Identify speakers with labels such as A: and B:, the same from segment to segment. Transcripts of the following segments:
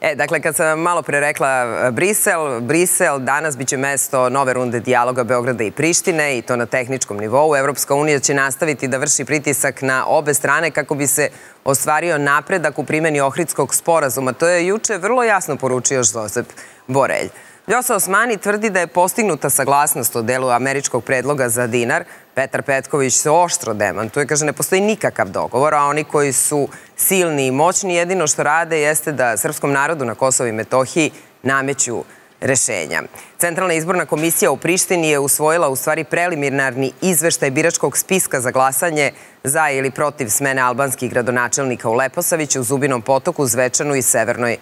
A: E, dakle, kad sam malo pre rekla e, Brisel, Brisel danas biće mesto nove runde dijaloga Beograda i Prištine i to na tehničkom nivou. Evropska unija će nastaviti da vrši pritisak na obe strane kako bi se ostvario napredak u primjeni Ohridskog sporazuma. To je juče vrlo jasno poručio Žozep Borelj. Ljosa Osmani tvrdi da je postignuta saglasnost o delu američkog predloga za dinar. Petar Petković se oštro demantuje, kaže ne postoji nikakav dogovor, a oni koji su silni i moćni jedino što rade jeste da srpskom narodu na Kosovo i Metohiji nameću rešenja. Centralna izborna komisija u Prištini je usvojila u stvari preliminarni izveštaj biračkog spiska za glasanje za ili protiv smene albanskih gradonačelnika u Leposaviću, Zubinom potoku, Zvečanu i Severnoj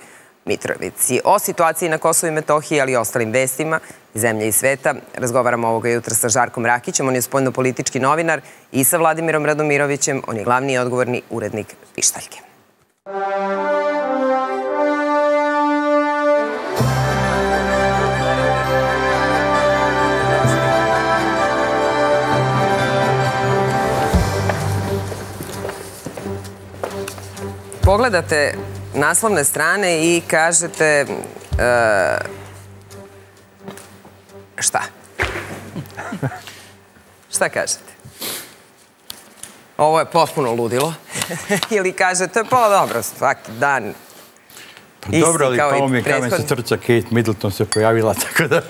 A: Mitrovici. O situaciji na Kosovo i Metohiji, ali i ostalim vestima zemlje i sveta, razgovaramo ovoga jutra sa Žarkom Rakićem, on je spoljno-politički novinar i sa Vladimirom Radomirovićem, on je glavni i odgovorni urednik Pištaljke. Pogledate naslovne strane i kažete uh, šta? šta kažete? Ovo je potpuno ludilo. Ili kažete, pa dobro, svaki dan
B: Pa dobro, ali kao mi je kamen sa srca Kate Middleton se pojavila, tako da...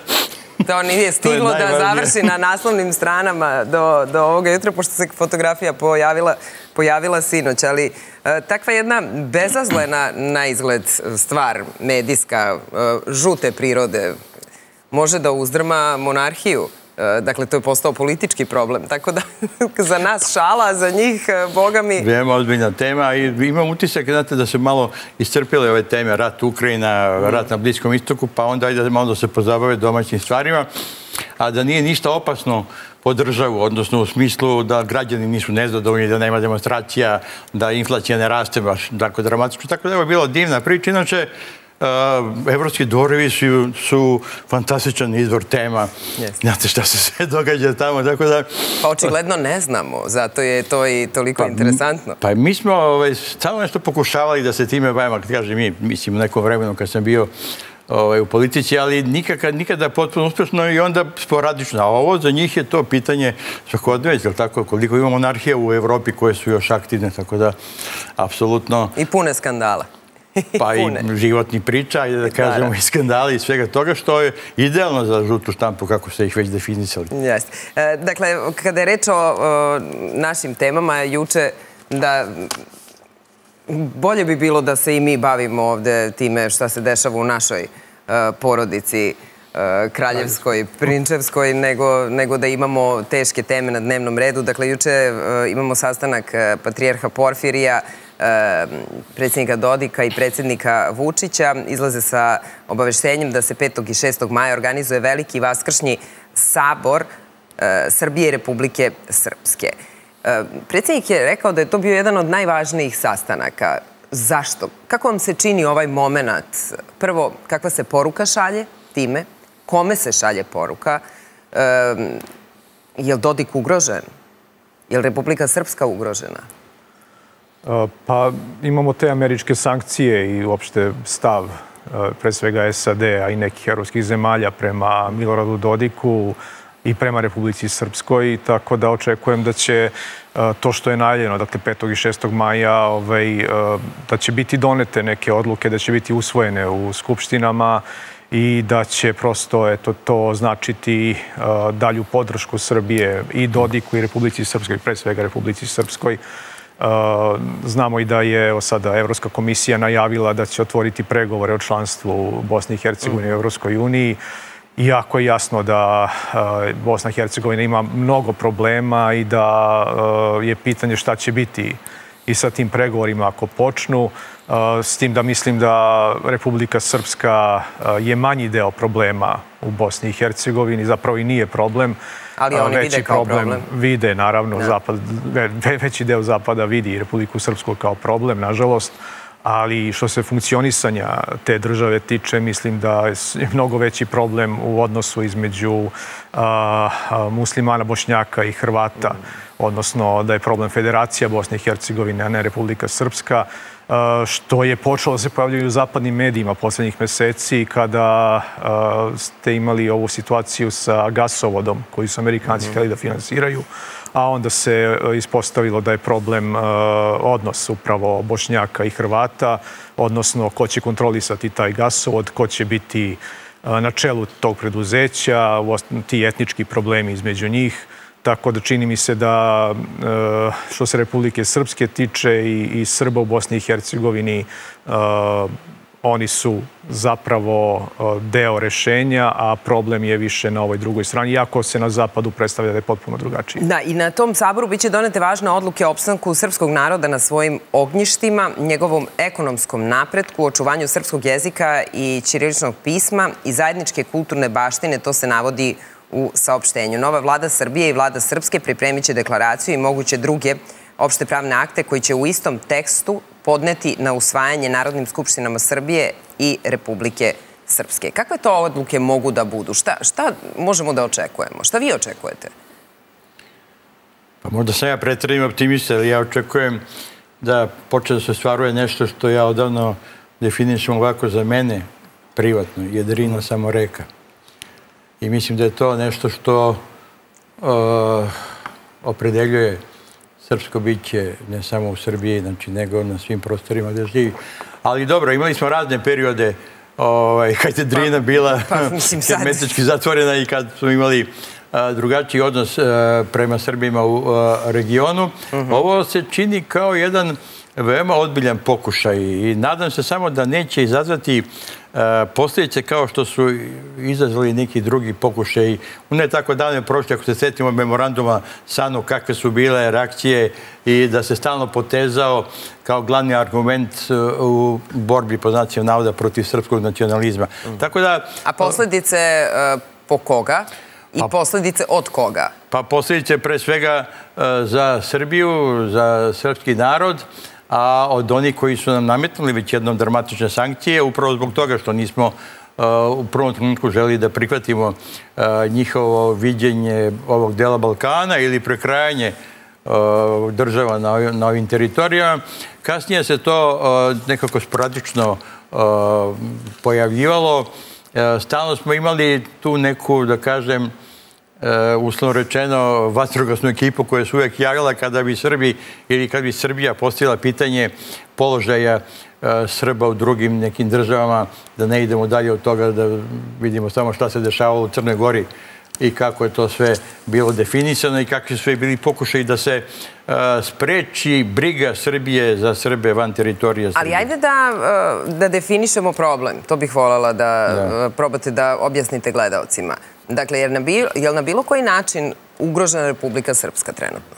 A: To nije stiglo da završi na naslovnim stranama do, do ovoga jutra, pošto se fotografija pojavila, pojavila sinoć, ali e, takva jedna bezazlena na izgled stvar medijska, e, žute prirode, može da uzdrma monarhiju. E, dakle, to je postao politički problem. Tako da, za nas šala, za njih, e, boga mi...
B: Vijema ozbiljna tema i imam utisak, znate, da se malo iscrpile ove teme, rat Ukrajina, rat na Bliskom istoku, pa onda ajde malo da se pozabave domaćim stvarima, a da nije ništa opasno po državu, odnosno u smislu da građani nisu nezadovoljni, da nema demonstracija, da inflacija ne raste baš tako dramatično. Tako da je bilo divna priča. Inače, evropski dvorovi su, su fantastičan izvor tema. Yes. Znate šta se sve događa tamo, tako da...
A: Pa očigledno ne znamo, zato je to i toliko pa, interesantno.
B: Pa mi smo ovaj, samo nešto pokušavali da se time bavimo, kad kažem mi, mislim, u nekom vremenu kad sam bio ovaj, u politici, ali nikada, nikada potpuno uspješno i onda sporadično. A ovo za njih je to pitanje svakodneveć, tako, koliko ima monarhija u Evropi koje su još aktivne, tako da, apsolutno...
A: I pune skandala.
B: Pa i životni priča, i da kažemo i skandali i svega toga, što je idealno za žutu štampu, kako ste ih već definisali.
A: Jeste. E, dakle, kada je reč o našim temama, juče da bolje bi bilo da se i mi bavimo ovde time šta se dešava u našoj e, porodici e, kraljevskoj, prinčevskoj, nego, nego da imamo teške teme na dnevnom redu. Dakle, juče imamo sastanak patrijarha Porfirija, predsjednika Dodika i predsjednika Vučića izlaze sa obaveštenjem da se 5. i 6. maja organizuje veliki vaskršnji sabor e, Srbije i Republike Srpske. Predsjednik je rekao da je to bio jedan od najvažnijih sastanaka. Zašto? Kako vam se čini ovaj moment? Prvo, kakva se poruka šalje time? Kome se šalje poruka? Je li Dodik ugrožen? Je li Republika Srpska ugrožena?
C: Pa imamo te američke sankcije i uopšte stav pre svega SAD, a i nekih evropskih zemalja prema Miloradu Dodiku i prema Republici Srpskoj, tako da očekujem da će to što je najavljeno, dakle 5. i 6. maja, ovaj, da će biti donete neke odluke, da će biti usvojene u skupštinama i da će prosto eto, to značiti dalju podršku Srbije i Dodiku i Republici Srpskoj, pre svega Republici Srpskoj, Znamo i da je evo sada Evropska komisija najavila da će otvoriti pregovore o članstvu Bosne i Hercegovine u Evropskoj uniji. Iako je jasno da Bosna i Hercegovina ima mnogo problema i da je pitanje šta će biti i sa tim pregovorima ako počnu. S tim da mislim da Republika Srpska je manji deo problema u Bosni i Hercegovini, zapravo i nije problem.
A: Ali oni vide kao problem.
C: Vide, naravno, zapad, veći deo Zapada vidi Republiku Srpsku kao problem, nažalost. ali što se funkcionisanja te države tiče, mislim da je mnogo veći problem u odnosu između a, muslimana, bošnjaka i Hrvata, odnosno da je problem Federacija Bosne i Hercegovine, a ne Republika Srpska, što je počelo da se pojavljaju u zapadnim medijima poslednjih meseci kada ste imali ovu situaciju sa gasovodom koji su Amerikanci mm -hmm. hteli da finansiraju a onda se e, ispostavilo da je problem e, odnos upravo Bošnjaka i Hrvata, odnosno ko će kontrolisati taj gasovod, ko će biti e, na čelu tog preduzeća, ti etnički problemi između njih. Tako da čini mi se da što se Republike Srpske tiče i, i Srba u Bosni i Hercegovini oni su zapravo deo rešenja, a problem je više na ovoj drugoj strani, iako se na zapadu predstavlja da je potpuno drugačije.
A: Da, i na tom saboru biće donete važne odluke o opstanku srpskog naroda na svojim ognjištima, njegovom ekonomskom napretku, očuvanju srpskog jezika i ćiriličnog pisma i zajedničke kulturne baštine, to se navodi u saopštenju. Nova vlada Srbije i vlada Srpske pripremit će deklaraciju i moguće druge opšte pravne akte koji će u istom tekstu podneti na usvajanje Narodnim skupštinama Srbije i Republike Srpske. Kakve to odluke mogu da budu? Šta, šta možemo da očekujemo? Šta vi očekujete?
B: Pa možda sam ja pretredim optimista, ali ja očekujem da počne da se stvaruje nešto što ja odavno definišem ovako za mene, privatno, jedrina samo reka. I mislim da je to nešto što uh, opredeljuje srpsko biće, ne samo u Srbiji, znači, nego na svim prostorima gde živi. Ali dobro, imali smo razne periode ovaj, kad je Drina pa, bila pa, hermetički zatvorena i kad smo imali a, drugačiji odnos a, prema Srbima u a, regionu. Uh mhm. -huh. Ovo se čini kao jedan veoma odbiljan pokušaj i nadam se samo da neće izazvati E, posljedice kao što su izazvali neki drugi pokušaj u ne tako davne prošle, ako se setimo memoranduma Sanu, kakve su bile reakcije i da se stalno potezao kao glavni argument e, u borbi po znacijom navoda protiv srpskog nacionalizma.
A: Mm. Tako da... A posljedice e, po koga? I pa, posljedice od koga?
B: Pa posljedice pre svega za Srbiju, za srpski narod, a od onih koji su nam nametnuli već jednom dramatične sankcije, upravo zbog toga što nismo uh, u prvom trenutku želi da prihvatimo uh, njihovo viđenje ovog dela Balkana ili prekrajanje uh, država na ovim teritorijama. Kasnije se to nekako sporadično pojavljivalo. Stalno smo imali tu neku, da kažem, E, uslovno rečeno, vatrogasnu ekipu koja se uvek javila kada bi Srbi ili kada bi Srbija postavila pitanje položaja e, Srba u drugim nekim državama, da ne idemo dalje od toga, da vidimo samo šta se dešavalo u Crnoj Gori i kako je to sve bilo definisano i kakvi su sve bili pokušaj da se uh, spreči briga Srbije za Srbe van teritorija Srbije.
A: Ali ajde da, da definišemo problem. To bih voljela da, da probate da objasnite gledalcima. Dakle, je na bilo, je li na bilo koji način ugrožena Republika Srpska trenutno?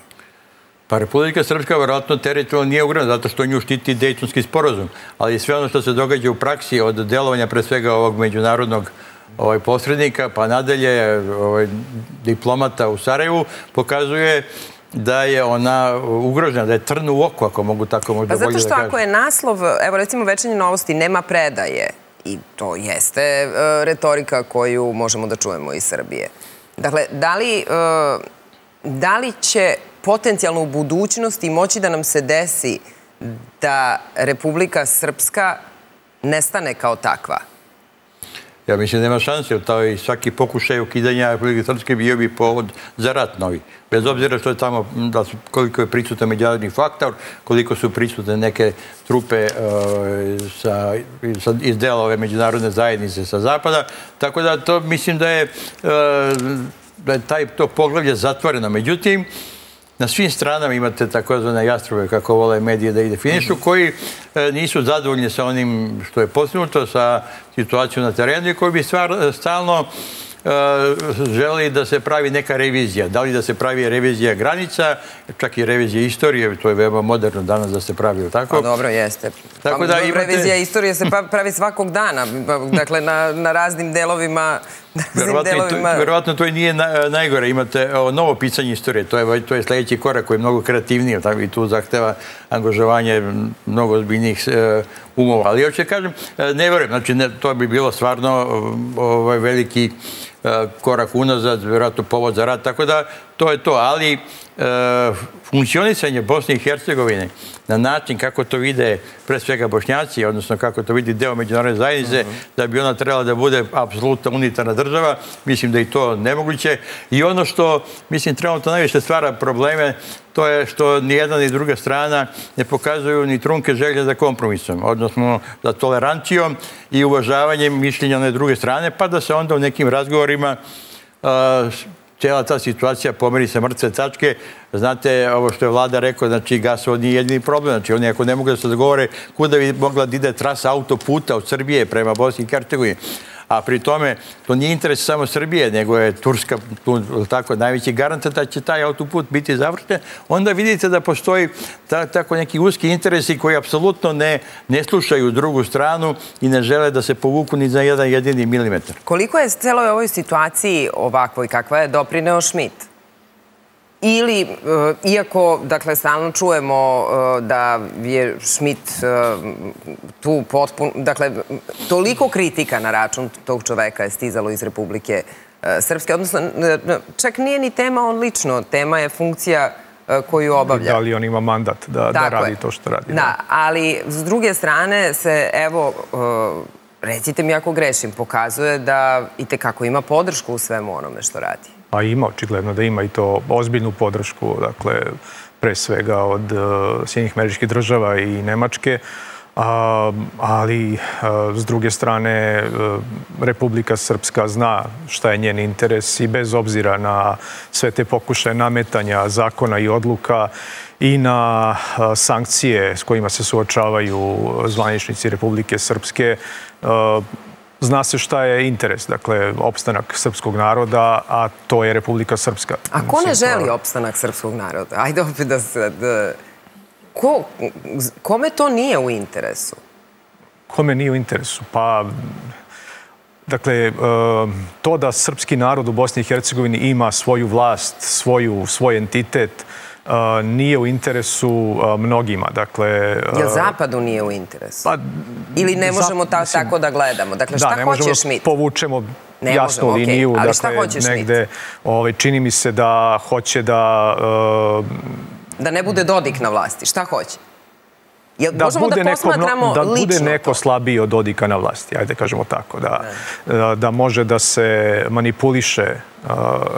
B: Pa Republika Srpska vjerojatno teritorijalno nije ugrožena zato što nju štiti Dejtonski sporozum. Ali sve ono što se događa u praksi od delovanja pre svega ovog međunarodnog ovaj, posrednika, pa nadalje ovaj, diplomata u Sarajevu, pokazuje da je ona ugrožena, da je trn u oku, ako mogu tako možda bolje da kažem.
A: Pa zato što ako je naslov, evo recimo večernje novosti, nema predaje, I to jeste e, retorika koju možemo da čujemo iz Srbije. Dakle, da li, e, da li će potencijalno u budućnosti moći da nam se desi da Republika Srpska nestane kao takva?
B: Ja mislim da nema šanse. Taj svaki pokušaj ukidanja Republike Srpske bio bi povod za rat novi. Bez obzira što je tamo, da su, koliko je prisutan međunarodni faktor, koliko su prisutne neke trupe uh, sa, iz dela ove međunarodne zajednice sa zapada. Tako da to mislim da je, uh, da je taj, to poglavlje zatvoreno. Međutim, na svim stranama imate takozvane jastrove, kako vole medije da ih definišu, mhm. koji e, nisu zadovoljni sa onim što je postignuto, sa situacijom na terenu i koji bi stvar, stalno e, želi da se pravi neka revizija. Da li da se pravi revizija granica, čak i revizija istorije, to je veoma moderno danas da se pravi, tako?
A: Pa dobro, jeste. Tako pa, da imate... Revizija istorije se pravi svakog dana, dakle na, na raznim delovima
B: Verovatno, delovima... to, verovatno to i nije na, najgore. Imate o, novo pisanje istorije, to je, to je sledeći korak koji je mnogo kreativniji, tako? I tu zahteva angažovanje mnogo ozbiljnijih e, umova. Ali hoće kažem, e, ne verujem, znači ne, to bi bilo stvarno ovaj, veliki e, korak unazad, verovatno povod za rad, tako da to je to, ali e, funkcionisanje Bosne i Hercegovine na način kako to vide pre svega bošnjaci, odnosno kako to vidi deo međunarodne zajednice, uh -huh. da bi ona trebala da bude apsolutno unitarna država, mislim da i to nemoguće. I ono što, mislim, trenutno najviše stvara probleme, to je što ni jedna ni druga strana ne pokazuju ni trunke želje za kompromisom, odnosno za tolerancijom i uvažavanjem mišljenja one druge strane, pa da se onda u nekim razgovorima uh, cijela ta situacija pomeri se mrtve tačke. Znate, ovo što je vlada rekao, znači gasovod nije jedini problem. Znači oni ako ne mogu da se dogovore kuda bi mogla da ide trasa autoputa od Srbije prema Bosni i Hercegovini, a pri tome to nije interes samo Srbije, nego je Turska tu, tako, najveći garant da će taj autoput biti završen, onda vidite da postoji ta, tako neki uski interesi koji apsolutno ne, ne slušaju drugu stranu i ne žele da se povuku ni za jedan jedini milimetar.
A: Koliko je celoj ovoj situaciji ovakvoj kakva je doprineo Schmidt? Ili, e, iako, dakle, stalno čujemo e, da je Schmidt e, tu potpuno, dakle, toliko kritika na račun tog čoveka je stizalo iz Republike Srpske, odnosno, čak nije ni tema on lično, tema je funkcija koju obavlja.
C: Da li on ima mandat da, da radi to što radi.
A: Da, ali s druge strane se, evo, recite mi ako grešim, pokazuje da i tekako ima podršku u svemu onome što radi
C: a ima očigledno da ima i to ozbiljnu podršku, dakle, pre svega od uh, Sjednjih američkih država i Nemačke, a, ali a, s druge strane a, Republika Srpska zna šta je njen interes i bez obzira na sve te pokušaje nametanja zakona i odluka i na sankcije s kojima se suočavaju zvaničnici Republike Srpske, zna se šta je interes, dakle, opstanak srpskog naroda, a to je Republika Srpska.
A: A ko ne želi opstanak srpskog naroda? Ajde opet da se... Da... Ko, kome to nije u interesu?
C: Kome nije u interesu? Pa, dakle, e, to da srpski narod u Bosni i Hercegovini ima svoju vlast, svoju, svoj entitet, nije u interesu mnogima. Dakle,
A: Jel Zapadu nije u interesu? Pa, Ili ne možemo ta, mislim, tako da gledamo? Dakle, šta da, hoće Schmidt?
C: povučemo ne jasnu možemo, liniju.
A: Okay. Ali šta
C: dakle,
A: hoće
C: negde, ovaj, čini mi se da hoće da... Uh,
A: da ne bude Dodik na vlasti. Šta hoće? Jel da možemo bude da posmatramo neko,
C: Da bude neko slabiji od Dodika na vlasti, ajde kažemo tako. Da, da, da može da se manipuliše uh,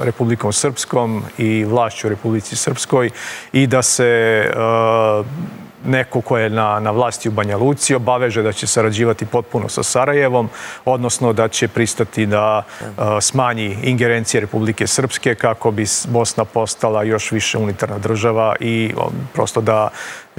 C: Republikom Srpskom i vlašću Republici Srpskoj i da se uh, neko ko je na, na vlasti u Banja Luci obaveže da će sarađivati potpuno sa Sarajevom, odnosno da će pristati da uh, smanji ingerencije Republike Srpske kako bi Bosna postala još više unitarna država i um, prosto da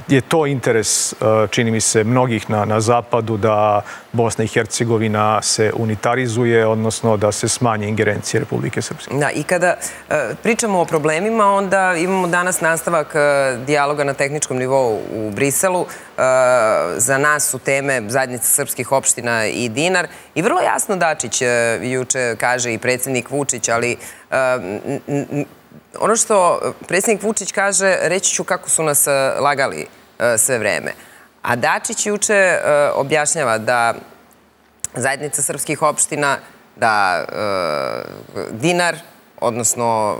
C: je to interes, uh, čini mi se, mnogih na, na zapadu da Bosna i Hercegovina se unitarizuje, odnosno da se smanje ingerencije Republike Srpske.
A: Da, i kada uh, pričamo o problemima, onda imamo danas nastavak uh, dijaloga na tehničkom nivou u Briselu. Za nas su teme zajednica srpskih opština i dinar. I vrlo jasno Dačić juče kaže i predsednik Vučić, ali ono što predsjednik Vučić kaže, reći ću kako su nas e, lagali e, sve vreme. A Dačić juče e, objašnjava da zajednica srpskih opština, da dinar, odnosno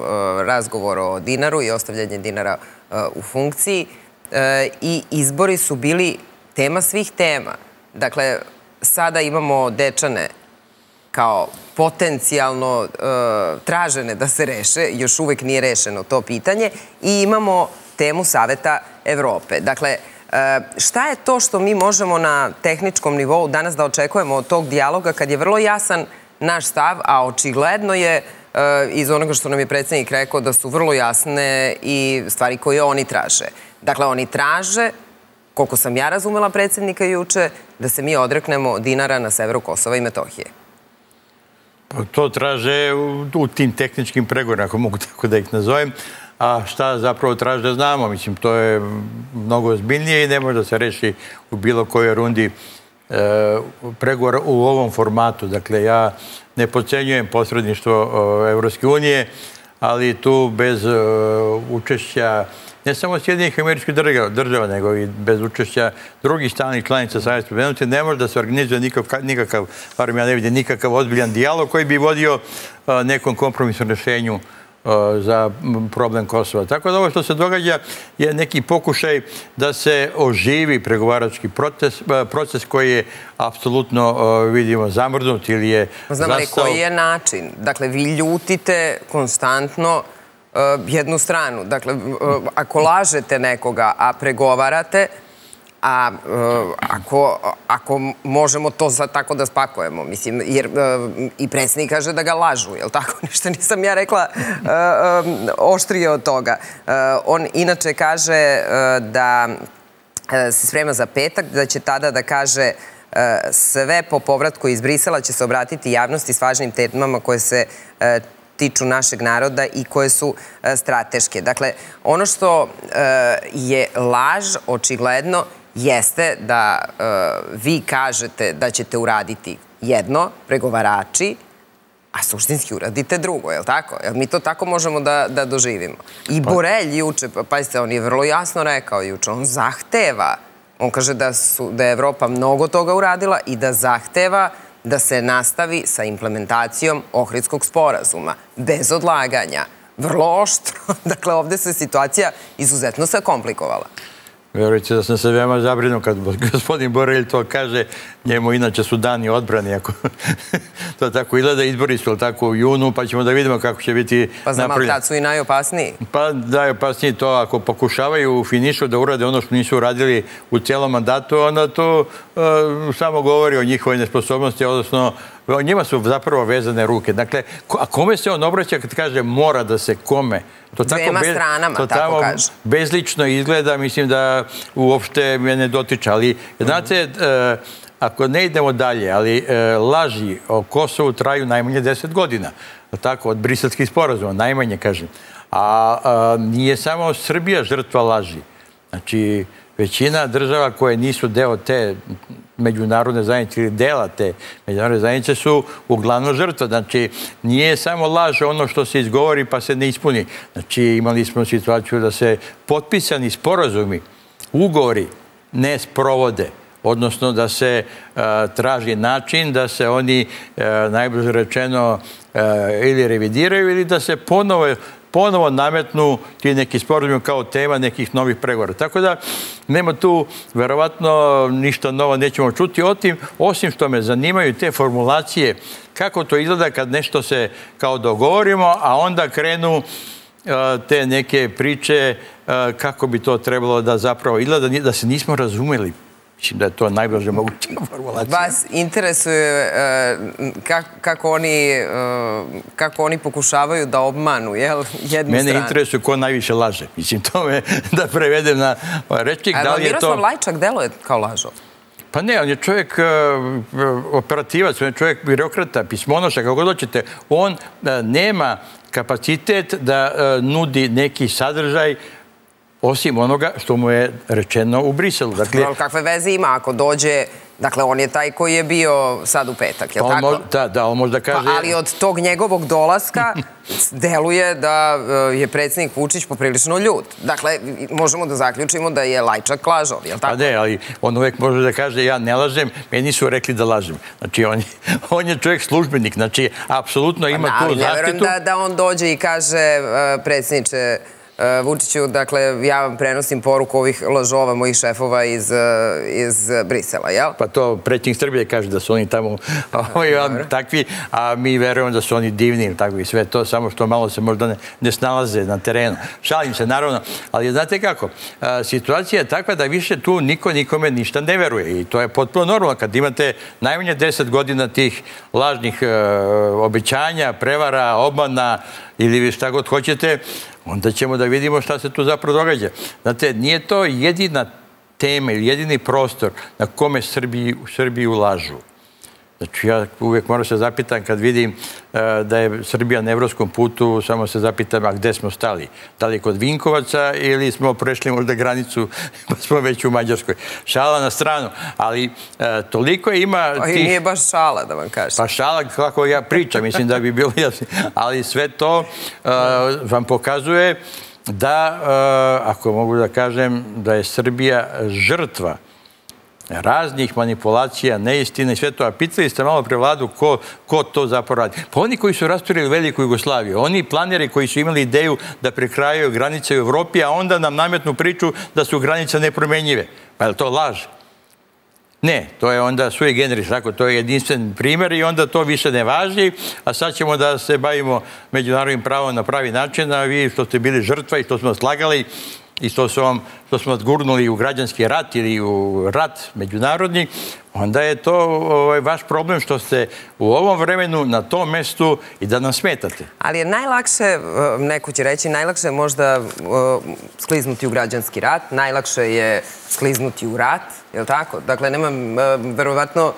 A: razgovor o dinaru i ostavljanje dinara u funkciji i izbori su bili tema svih tema. Dakle, sada imamo dečane kao potencijalno e, tražene da se reše, još uvek nije rešeno to pitanje, i imamo temu Saveta Evrope. Dakle, e, šta je to što mi možemo na tehničkom nivou danas da očekujemo od tog dijaloga kad je vrlo jasan naš stav, a očigledno je e, iz onoga što nam je predsednik rekao da su vrlo jasne i stvari koje oni traže. Dakle, oni traže koliko sam ja razumela predsednika juče, da se mi odreknemo dinara na severu Kosova i Metohije.
B: To traže u, tim tehničkim pregovorima, ako mogu tako da ih nazovem. A šta zapravo traže da znamo? Mislim, to je mnogo ozbiljnije i ne može da se reši u bilo kojoj rundi e, pregovora u ovom formatu. Dakle, ja ne pocenjujem posredništvo Evropske unije, ali tu bez učešća ne samo Sjedinih američkih država, nego i bez učešća drugih stalnih članica Savjeza Prebenuti, ne može da se organizuje nikakav, nikakav, parim ja ne vidim, nikakav ozbiljan dijalog koji bi vodio nekom kompromisnom rešenju za problem Kosova. Tako da ovo što se događa je neki pokušaj da se oživi pregovarački proces, proces koji je apsolutno, vidimo, zamrznut ili je
A: Znamo li koji je način? Dakle, vi ljutite konstantno jednu stranu. Dakle, ako lažete nekoga, a pregovarate, a ako, ako možemo to sad tako da spakujemo, mislim, jer i predsjednik kaže da ga lažu, jel tako? Ništa nisam ja rekla oštrije od toga. On inače kaže da se sprema za petak, da će tada da kaže sve po povratku iz Brisela će se obratiti javnosti s važnim temama koje se tiču našeg naroda i koje su strateške. Dakle, ono što je laž, očigledno, jeste da vi kažete da ćete uraditi jedno, pregovarači, a suštinski uradite drugo, je li tako? Jel mi to tako možemo da, da doživimo? I pa- Borelj juče, pa pazite, on je vrlo jasno rekao juče, on zahteva, on kaže da, su, da je Evropa mnogo toga uradila i da zahteva da se nastavi sa implementacijom Ohridskog sporazuma, bez odlaganja. Vrlo oštro. Dakle, ovde se situacija izuzetno se komplikovala.
B: Verujte da sam se veoma zabrinuo kad gospodin Borelj to kaže. Njemu inače su dani odbrani. Ako to tako izgleda, izbori su tako u junu, pa ćemo da vidimo kako će biti
A: Pa znam, ali tad su i najopasniji.
B: Pa najopasniji to ako pokušavaju u finišu da urade ono što nisu uradili u cijelom mandatu, onda to e, samo govori o njihovoj nesposobnosti, odnosno njima su zapravo vezane ruke. Dakle, a kome se on obraća kad kaže mora da se kome?
A: To Dvema bez, stranama, to tako kaže.
B: bezlično izgleda, mislim da uopšte me ne dotiče. Ali, znate, e, ako ne idemo dalje, ali e, laži o Kosovu traju najmanje deset godina. Tako, od briselskih sporazuma, najmanje, kažem. A, a nije samo Srbija žrtva laži. Znači, većina država koje nisu deo te međunarodne zajednice ili dela te međunarodne zajednice su uglavnom žrtva. Znači, nije samo laž ono što se izgovori pa se ne ispuni. Znači, imali smo situaciju da se potpisani sporazumi, ugovori ne sprovode odnosno da se traži način da se oni, najbolje rečeno, ili revidiraju ili da se ponovo ponovo nametnu ti neki sporazumi kao tema nekih novih pregovora. Tako da nema tu verovatno ništa novo nećemo čuti o tim, osim što me zanimaju te formulacije kako to izgleda kad nešto se kao dogovorimo, a onda krenu te neke priče kako bi to trebalo da zapravo izgleda da se nismo razumeli Mislim da je to najbolje moguća formulacija.
A: Vas interesuje e, kako, oni, e, kako oni pokušavaju da obmanu jel, jednu
B: Mene stranu. interesuje ko najviše laže. Mislim, to me da prevedem na rečnik.
A: Da li je Miroslav to... Lajčak deluje kao lažo?
B: Pa ne, on je čovjek e, operativac, on je čovjek birokrata, pismonoša, kako god hoćete. On nema kapacitet da nudi neki sadržaj osim onoga što mu je rečeno u Briselu.
A: Dakle, kakve veze ima ako dođe Dakle, on je taj koji je bio sad u petak, je li pa tako?
B: Da, da, on možda kaže...
A: Pa, ali od tog njegovog dolaska deluje da e, je predsjednik Vučić poprilično ljud. Dakle, možemo da zaključimo da je Lajčak lažov, je li tako?
B: Pa ne, ali on uvek može da kaže ja ne lažem, meni su rekli da lažem. Znači, on je, on je čovjek službenik, znači, apsolutno ima pa, tu zaštitu. Ali ne verujem
A: da, da on dođe i kaže e, predsjedniče Vučiću, dakle, ja vam prenosim poruku ovih lažova mojih šefova iz, e, iz Brisela, jel?
B: Pa to predsjednik Srbije kaže da su oni tamo takvi, a mi verujemo da su oni divni tako i sve to, samo što malo se možda ne, ne snalaze na terenu. Šalim se, naravno, ali znate kako, a, situacija je takva da više tu niko nikome ništa ne veruje i to je potpuno normalno kad imate najmanje deset godina tih lažnih obećanja, prevara, obmana ili vi šta god hoćete, onda ćemo da vidimo šta se tu zapravo događa. Znate, nije to jedina tema ili jedini prostor na kome Srbiji, u Srbiji ulažu. Znači ja uvijek moram se zapitam kad vidim e, da je Srbija na evropskom putu, samo se zapitam a gde smo stali. Da li kod Vinkovaca ili smo prešli možda granicu pa smo već u Mađarskoj. Šala na stranu, ali e, toliko ima
A: tih... I nije baš šala, da vam kažem.
B: Pa šala kako ja pričam, mislim da bi bilo jasno. Ali sve to e, vam pokazuje da, ako mogu da kažem, da je Srbija žrtva raznih manipulacija, neistine i sve to. A pitali ste malo pre vladu ko, ko to zapravo radi. Pa oni koji su rasturili Veliku Jugoslaviju, oni planeri koji su imali ideju da prekrajaju granice u Evropi, a onda nam nametnu priču da su granice nepromenjive. Pa je to laž? Ne, to je onda sui generis, tako, to je jedinstven primjer i onda to više ne važi, a sad ćemo da se bavimo međunarodnim pravom na pravi način, a vi što ste bili žrtva i što smo slagali, i što, su vam, smo odgurnuli u građanski rat ili u rat međunarodni, onda je to ovaj, vaš problem što ste u ovom vremenu na tom mestu i da nam smetate.
A: Ali je najlakše, eh, neko će reći, najlakše je možda uh, skliznuti u građanski rat, najlakše je skliznuti u rat, je li tako? Dakle, nemam, uh, verovatno,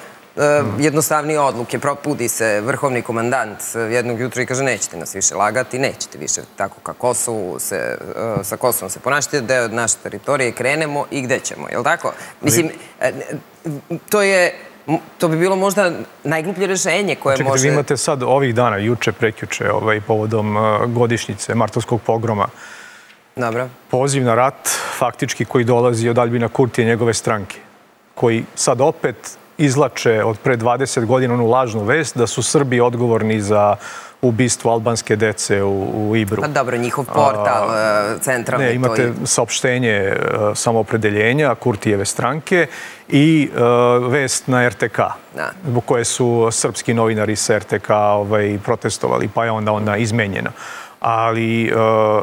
A: jednostavnije odluke. Propudi se vrhovni komandant jednog jutra i kaže nećete nas više lagati, nećete više tako ka Kosovu, se, e, sa Kosovom se ponašite, deo od naše teritorije krenemo i gde ćemo, je li tako? Mislim, e, to je to bi bilo možda najgluplje rešenje koje
C: Čekajte,
A: može...
C: vi imate sad ovih dana, juče, prekjuče, ovaj, povodom uh, godišnjice Martovskog pogroma,
A: Dobro.
C: poziv na rat, faktički koji dolazi od Albina Kurtije i njegove stranke, koji sad opet izlače od pre 20 godina onu lažnu vest da su Srbi odgovorni za ubistvo albanske dece u, u Ibru.
A: Pa dobro, njihov portal A, e, centralni.
C: Ne, imate to... saopštenje uh, samoopredeljenja Kurtijeve stranke i uh, vest na RTK, da. zbog koje su srpski novinari sa RTK ovaj, protestovali, pa je onda ona izmenjena. Ali uh,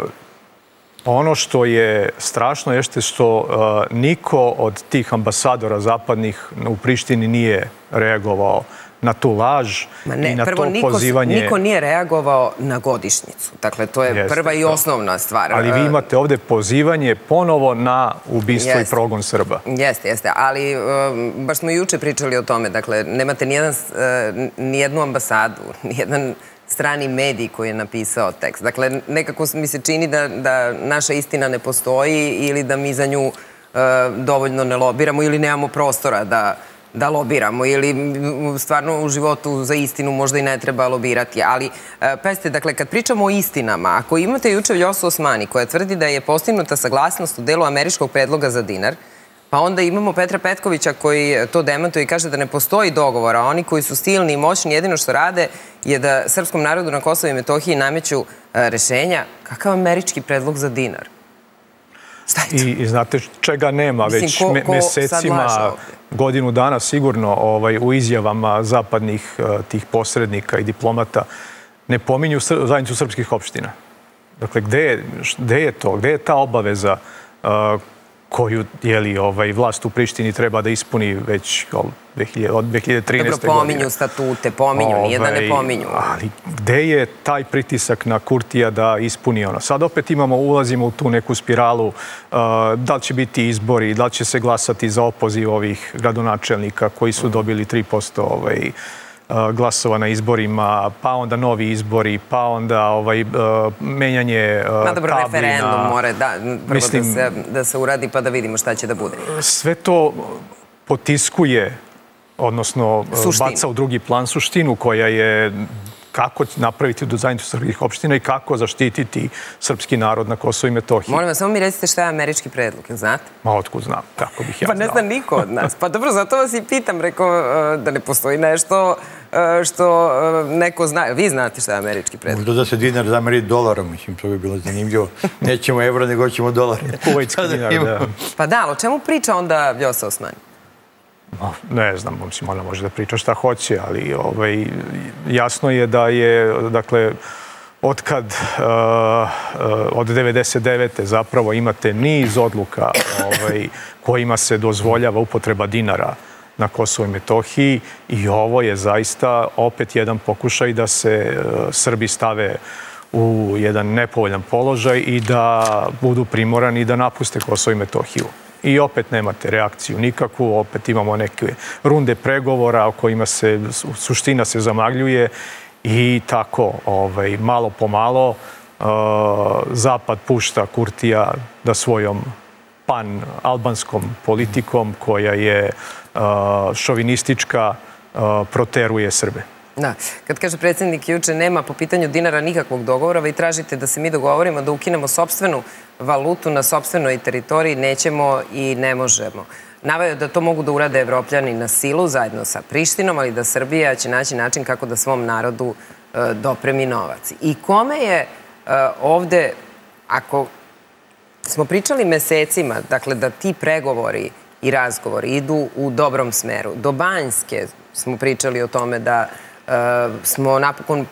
C: Ono što je strašno jeste što uh, niko od tih ambasadora zapadnih u Prištini nije reagovao na tu laž Ma ne, i na prvo, to niko, pozivanje.
A: Niko nije reagovao na godišnjicu. Dakle, to je jeste, prva i osnovna stvar.
C: Ali vi imate ovde pozivanje ponovo na ubistvo i progon Srba.
A: Jeste, jeste. Ali um, baš smo juče pričali o tome. Dakle, nemate nijedan, uh, nijednu ambasadu, nijedan strani medij koji je napisao tekst. Dakle, nekako mi se čini da, da naša istina ne postoji ili da mi za nju e, dovoljno ne lobiramo ili nemamo prostora da, da lobiramo ili stvarno u životu za istinu možda i ne treba lobirati. Ali, e, peste, dakle, kad pričamo o istinama, ako imate juče Vljosu Osmani koja tvrdi da je postignuta saglasnost u delu američkog predloga za dinar, Pa onda imamo Petra Petkovića koji to demantuje i kaže da ne postoji dogovor, a oni koji su silni i moćni jedino što rade je da srpskom narodu na Kosovo i Metohiji nameću e, rešenja. Kakav američki predlog za dinar?
C: Šta je to? I, I znate čega nema Mislim, već ko, ko mesecima, godinu dana sigurno ovaj, u izjavama zapadnih uh, tih posrednika i diplomata ne pominju zajednicu srpskih opština. Dakle, gde je, gde je to? Gde je ta obaveza uh, koju jeli, ovaj, vlast u Prištini treba da ispuni već od 2013. godine.
A: Dobro, pominju statute, pominju, ovaj, nije da ne ovaj, pominju.
C: Ali gde je taj pritisak na Kurtija da ispuni ono? Sad opet imamo, ulazimo u tu neku spiralu uh, da li će biti izbori, da li će se glasati za opoziv ovih gradonačelnika koji su dobili 3% ovaj, glasova na izborima, pa onda novi izbori, pa onda ovaj, menjanje
A: Ma dobro, tablina. referendum more da, prvo Mislim, da, se, da se uradi pa da vidimo šta će da bude.
C: Sve to potiskuje odnosno Suštinu. baca u drugi plan suštinu koja je kako napraviti zajednicu srpskih opština i kako zaštititi srpski narod na Kosovo i Metohiji.
A: Molim vas, samo mi recite šta je američki predlog, ili znate?
C: Ma otkud znam, kako bih ja
A: Pa ne zna niko od nas. Pa dobro, zato vas i pitam, rekao e, da ne postoji nešto e, što e, neko zna. Vi znate šta je američki predlog.
B: Možda da se dinar zameri dolarom, mislim, to bi bilo zanimljivo. Nećemo evro, nego ćemo dolar.
C: Kuvajtski dinar, da.
A: Pa da, ali o čemu priča onda Vjosa Osmani?
C: Ne znam, mislim, ona može da priča šta hoće, ali ovaj, jasno je da je, dakle, od kad, uh, uh, od 99. zapravo imate niz odluka ovaj, kojima se dozvoljava upotreba dinara na Kosovo i Metohiji i ovo je zaista opet jedan pokušaj da se uh, Srbi stave u jedan nepovoljan položaj i da budu primorani da napuste Kosovo i Metohiju. I opet nemate reakciju nikakvu, opet imamo neke runde pregovora o kojima se suština se zamagljuje i tako ovaj, malo po malo uh, Zapad pušta Kurtija da svojom pan-albanskom politikom koja je uh, šovinistička uh, proteruje Srbe.
A: Da. Kad kaže predsjednik juče nema po pitanju dinara nikakvog dogovora, vi tražite da se mi dogovorimo da ukinemo sobstvenu valutu na sobstvenoj teritoriji, nećemo i ne možemo. Navaju da to mogu da urade evropljani na silu zajedno sa Prištinom, ali da Srbija će naći način kako da svom narodu e, dopremi novac. I kome je e, ovde, ako smo pričali mesecima, dakle da ti pregovori i razgovori idu u dobrom smeru. Do Banjske smo pričali o tome da smo napokon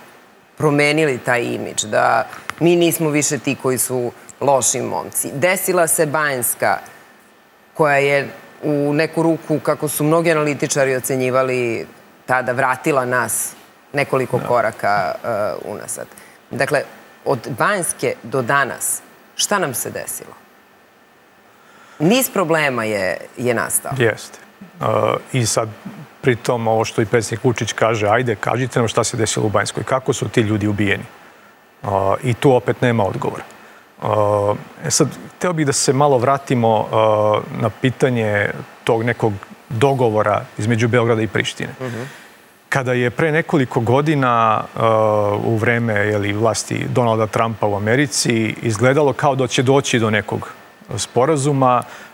A: promenili taj imidž, da mi nismo više ti koji su loši momci. Desila se Banjska, koja je u neku ruku, kako su mnogi analitičari ocenjivali, tada vratila nas nekoliko da. koraka uh, unazad. Dakle, od Banjske do danas, šta nam se desilo? Niz problema je, je nastao.
C: Jeste. Uh, I sad, pritom, ovo što i predsjednik Vučić kaže, ajde, kažite nam šta se desilo u Banjskoj, kako su ti ljudi ubijeni. Uh, I tu opet nema odgovora. E sad, hteo bih da se malo vratimo uh, na pitanje tog nekog dogovora između Beograda i Prištine. Uh -huh. Kada je pre nekoliko godina uh, u vreme jeli, vlasti Donalda Trumpa u Americi izgledalo kao da će doći do nekog sporazuma, uh,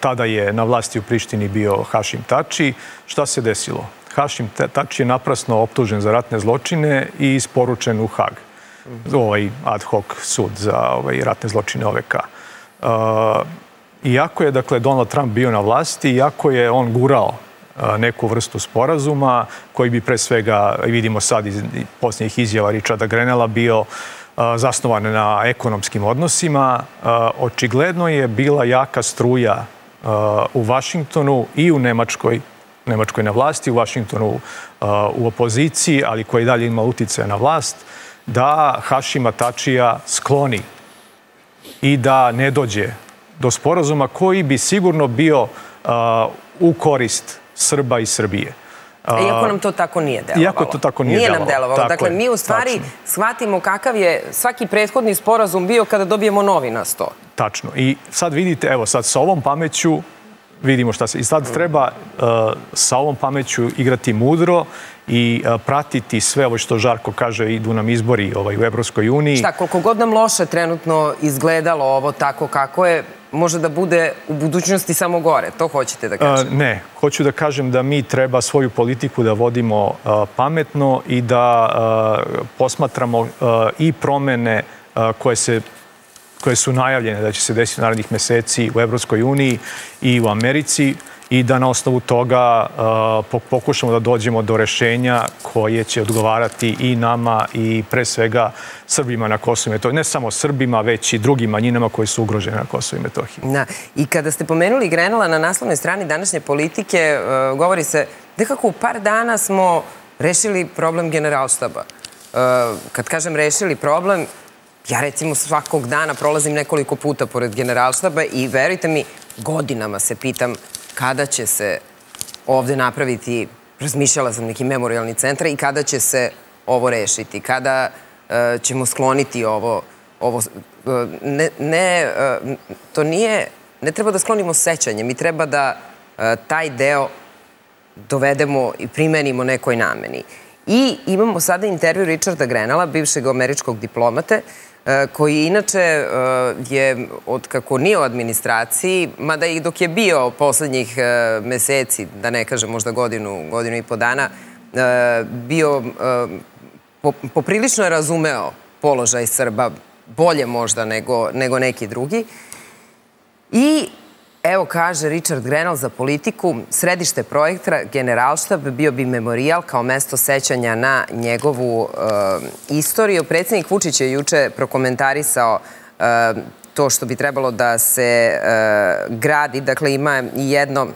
C: tada je na vlasti u Prištini bio Hašim Tači. Šta se desilo? Hašim Tači je naprasno optužen za ratne zločine i isporučen u Hag ovaj ad hoc sud za ovaj ratne zločine OVK. Uh, iako je, dakle, Donald Trump bio na vlasti, iako je on gurao uh, neku vrstu sporazuma koji bi pre svega, vidimo sad iz posljednjih izjava Richarda Grenela, bio uh, zasnovan na ekonomskim odnosima. Očigledno je bila jaka struja u Vašingtonu i u Nemačkoj Nemačkoj na vlasti, u Vašingtonu u opoziciji, ali koji dalje ima utice na vlast, da Hašima Tačija skloni i da ne dođe do sporazuma koji bi sigurno bio u korist Srba i Srbije.
A: Iako nam to tako nije delovalo.
C: Iako to tako nije,
A: nije
C: delovalo.
A: nam delovalo. Tako dakle, je, mi u stvari tačno. shvatimo kakav je svaki prethodni sporazum bio kada dobijemo novi na sto.
C: Tačno. I sad vidite, evo sad sa ovom pameću vidimo šta se... I sad treba uh, sa ovom pameću igrati mudro i uh, pratiti sve ovo što Žarko kaže, idu nam izbori ovaj, u Evropskoj uniji.
A: Šta, koliko god nam loše trenutno izgledalo ovo tako kako je, može da bude u budućnosti samo gore. To hoćete da kažete?
C: Ne. Hoću da kažem da mi treba svoju politiku da vodimo pametno i da posmatramo i promene koje se koje su najavljene da će se desiti narednih meseci u Evropskoj uniji i u Americi i da na osnovu toga uh, pokušamo da dođemo do rešenja koje će odgovarati i nama i pre svega Srbima na Kosovo i Metohiji. Ne samo Srbima, već i drugim manjinama koji su ugrožene na Kosovo i Metohiji.
A: Da. I kada ste pomenuli Grenela na naslovnoj strani današnje politike, uh, govori se nekako u par dana smo rešili problem generalštaba. Uh, kad kažem rešili problem, Ja recimo svakog dana prolazim nekoliko puta pored generalštaba i verujte mi, godinama se pitam kada će se ovde napraviti, razmišljala sam neki memorialni centar i kada će se ovo rešiti, kada uh, ćemo skloniti ovo, ovo uh, ne, ne uh, to nije, ne treba da sklonimo sećanje, mi treba da taj deo dovedemo i primenimo nekoj nameni. I imamo sada intervju Richarda Grenala, bivšeg američkog diplomate, E, koji inače e, je, od kako nije u administraciji, mada i dok je bio poslednjih e, meseci, da ne kažem možda godinu, godinu i po dana, bio, poprilično je razumeo položaj Srba bolje možda nego, nego neki drugi. I Evo kaže Richard Grenell za politiku, središte projekta Generalštab bio bi memorijal kao mesto sećanja na njegovu e, istoriju. Predsednik Vučić je juče prokomentarisao e, to što bi trebalo da se e, gradi. Dakle, ima jedno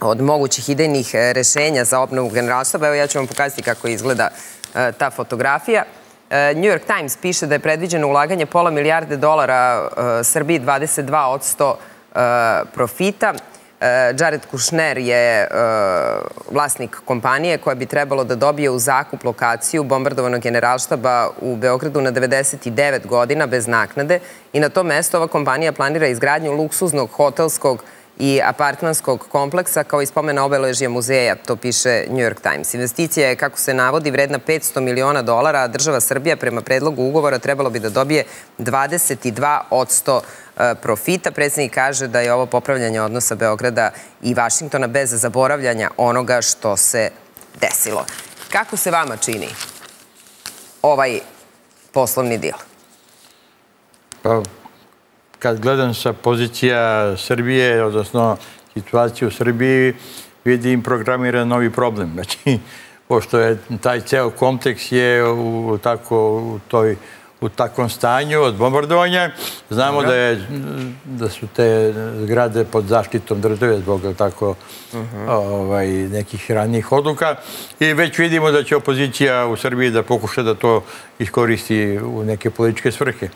A: od mogućih idejnih rešenja za obnovu Generalštaba. Evo ja ću vam pokazati kako izgleda ta fotografija. New York Times piše da je predviđeno ulaganje pola milijarde dolara Srbiji 22 od 100 profita. Jared Kushner je vlasnik kompanije koja bi trebalo da dobije u zakup lokaciju bombardovanog generalštaba u Beogradu na 99 godina bez naknade i na to mesto ova kompanija planira izgradnju luksuznog hotelskog i apartmanskog kompleksa kao i spomena obeležija muzeja, to piše New York Times. Investicija je, kako se navodi, vredna 500 miliona dolara, a država Srbija prema predlogu ugovora trebalo bi da dobije 22 od 100 e, profita. Predsednik kaže da je ovo popravljanje odnosa Beograda i Vašingtona bez zaboravljanja onoga što se desilo. Kako se vama čini ovaj poslovni dil?
B: Pa, kad gledam sa pozicija Srbije, odnosno situaciju u Srbiji, vidim programiran novi problem. Znači, pošto je taj ceo kompleks je u, tako, u toj u takvom stanju od bombardovanja. Znamo da, je, da su te zgrade pod zaštitom države zbog tako ovaj, nekih ranijih odluka i već vidimo da će opozicija u Srbiji da pokuša da to iskoristi u neke političke svrhe.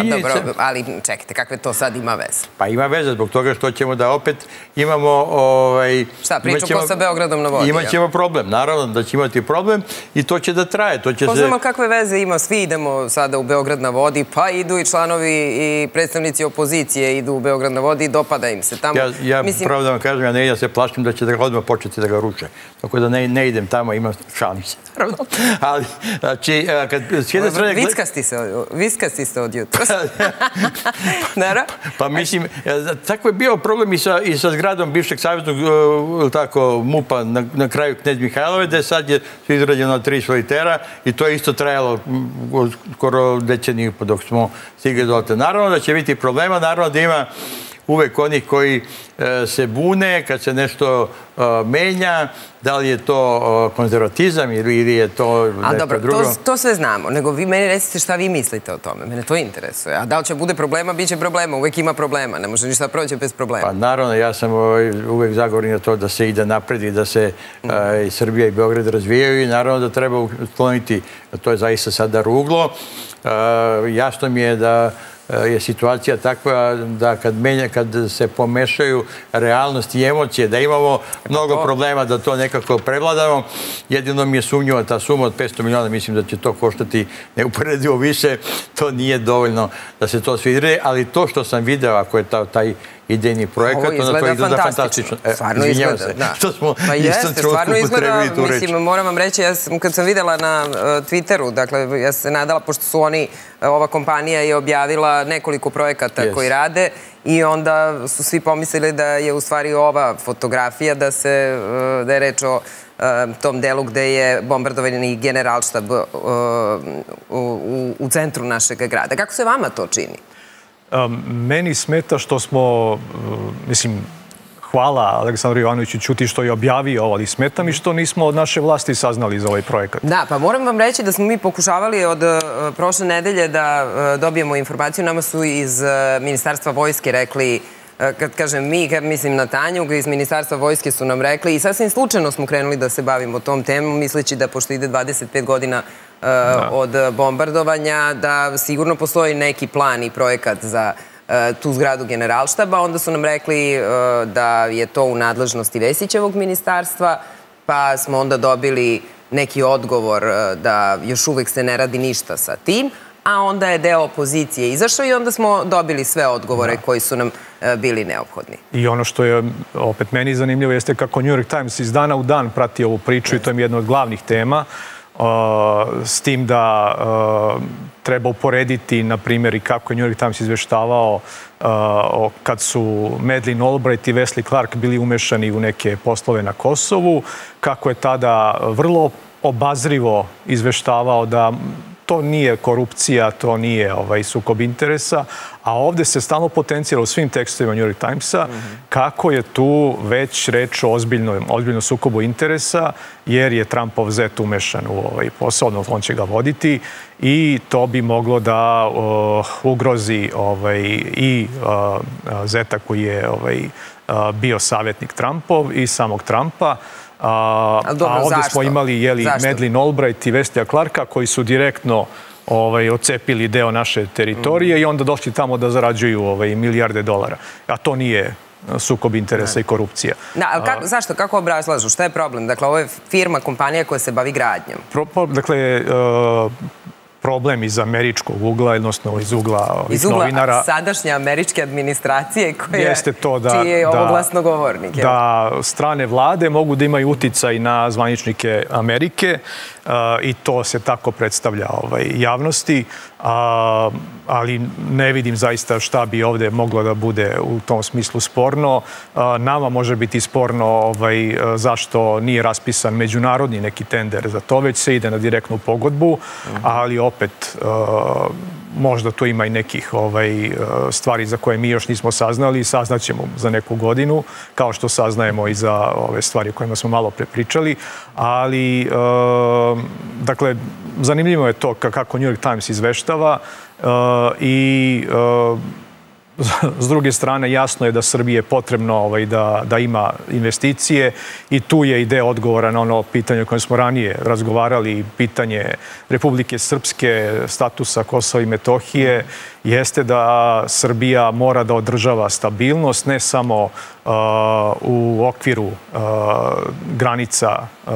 A: Činjenica... Pa dobro, ali čekajte, kakve to sad ima veze?
B: Pa ima veze zbog toga što ćemo da opet imamo... Ovaj,
A: Šta, priču ko sa Beogradom na vodi?
B: Imaćemo problem, naravno da će imati problem i to će da traje. To će
A: Poznamo se... kakve veze ima, svi idemo sada u Beograd na vodi, pa idu i članovi i predstavnici opozicije idu u Beograd na vodi i dopada im se tamo.
B: Ja, ja Mislim... pravo da vam kažem, ja ne idem se plašim da će da odmah početi da ga ruče. Tako da ne, ne idem tamo, imam šalim se. Ali, znači, kad s jedne strane...
A: Vickasti se, vickasti ste od jutra. Nara?
B: Pa mislim, tako je bio problem i sa, i sa zgradom bivšeg savjetnog e, tako, MUPA na, na kraju Knez Mihajlove, da je sad je izrađeno tri solitera i to je isto trajalo skoro deceniju dok smo stigli do te. Naravno da će biti problema, naravno da ima uvek onih koji e, se bune kad se nešto e, menja, da li je to e, konzervatizam ili je to nešto drugo.
A: To, to sve znamo, nego vi meni recite šta vi mislite o tome. Mene to interesuje. A da li će bude problema, bit će problema. Uvek ima problema. Ne može ništa proći bez problema.
B: Pa naravno, ja sam ovaj, uvek zagovorim na to da se ide napred i da se mm. i Srbija i Beograd razvijaju i naravno da treba ukloniti, to je zaista sada ruglo. jasno mi je da je situacija takva da kad, menja, kad se pomešaju realnost i emocije, da imamo mnogo problema da to nekako prevladamo. Jedino mi je sumnjiva ta suma od 500 miliona, mislim da će to koštati neuporedivo više. To nije dovoljno da se to svi ali to što sam video, ako je ta, taj idejni projekat, onda to izgleda fantastično.
A: E, stvarno izgleda, se, da.
B: Što smo
A: pa jeste, stvarno izgleda, mislim, moram vam reći, ja sam, kad sam videla na uh, Twitteru, dakle, ja sam se nadala, pošto su oni, uh, ova kompanija je objavila nekoliko projekata yes. koji rade i onda su svi pomislili da je u stvari ova fotografija, da se, uh, da je reč o tom delu gde je bombardovani generalštab u, u, u centru našeg grada. Kako se vama to čini?
C: Meni smeta što smo, mislim, hvala Aleksandru Jovanoviću Ćuti što je objavio ovo, ali smeta mi što nismo od naše vlasti saznali za ovaj projekat.
A: Da, pa moram vam reći da smo mi pokušavali od uh, prošle nedelje da uh, dobijemo informaciju. Nama su iz Ministarstva vojske rekli kad kažem mi, kad mislim na Tanju, iz Ministarstva vojske su nam rekli i sasvim slučajno smo krenuli da se bavimo tom temom, misleći da pošto ide 25 godina da. od bombardovanja, da sigurno postoji neki plan i projekat za e, tu zgradu generalštaba. Onda su nam rekli e, da je to u nadležnosti Vesićevog ministarstva, pa smo onda dobili neki odgovor e, da još uvek se ne radi ništa sa tim, a onda je deo opozicije izašao i onda smo dobili sve odgovore da. koji su nam bili neophodni.
C: I ono što je opet meni zanimljivo jeste kako New York Times iz dana u dan prati ovu priču i to je jedna od glavnih tema s tim da treba uporediti, na primjer, i kako je New York Times izveštavao kad su Madeleine Albright i Wesley Clark bili umešani u neke poslove na Kosovu, kako je tada vrlo obazrivo izveštavao da to nije korupcija, to nije ovaj, sukob interesa, a ovde se stalno potencijalo u svim tekstovima New York Timesa kako je tu već reč o ozbiljnom, ozbiljnom sukobu interesa, jer je Trumpov zet umešan u ovaj posao, odnosno on će ga voditi i to bi moglo da uh, ugrozi ovaj, i uh, zeta koji je ovaj, uh, bio savjetnik Trumpov i samog Trumpa. A, dobro, a ovde zašto? smo imali jeli, Madeleine Albright i Vestija Clarka koji su direktno ovaj, ocepili deo naše teritorije i onda došli tamo da zarađuju ovaj, milijarde dolara. A to nije sukob interesa i korupcija.
A: Da, ali kako, zašto? Kako obrazlažu? Šta je problem? Dakle, ovo je firma, kompanija koja se bavi gradnjom.
C: Pro, dakle, uh, problem iz američkog ugla, odnosno iz ugla ovih
A: iz ugla
C: novinara.
A: sadašnje američke administracije koje,
C: jeste to da,
A: čiji je ovo
C: da,
A: glasnogovornik.
C: Da strane vlade mogu da imaju uticaj na zvaničnike Amerike uh, i to se tako predstavlja ovaj, javnosti, a, ali ne vidim zaista šta bi ovde moglo da bude u tom smislu sporno. A, nama može biti sporno ovaj, zašto nije raspisan međunarodni neki tender za to, već se ide na direktnu pogodbu, ali opet možda tu ima i nekih ovaj, stvari za koje mi još nismo saznali i saznaćemo za neku godinu, kao što saznajemo i za ove stvari o kojima smo malo prepričali, ali dakle, zanimljivo je to kako New York Times izveštava i s druge strane, jasno je da Srbije je potrebno ovaj, da, da ima investicije i tu je ideja odgovora na ono pitanje o kojem smo ranije razgovarali, pitanje Republike Srpske, statusa Kosova i Metohije, jeste da Srbija mora da održava stabilnost ne samo uh, u okviru uh, granica uh,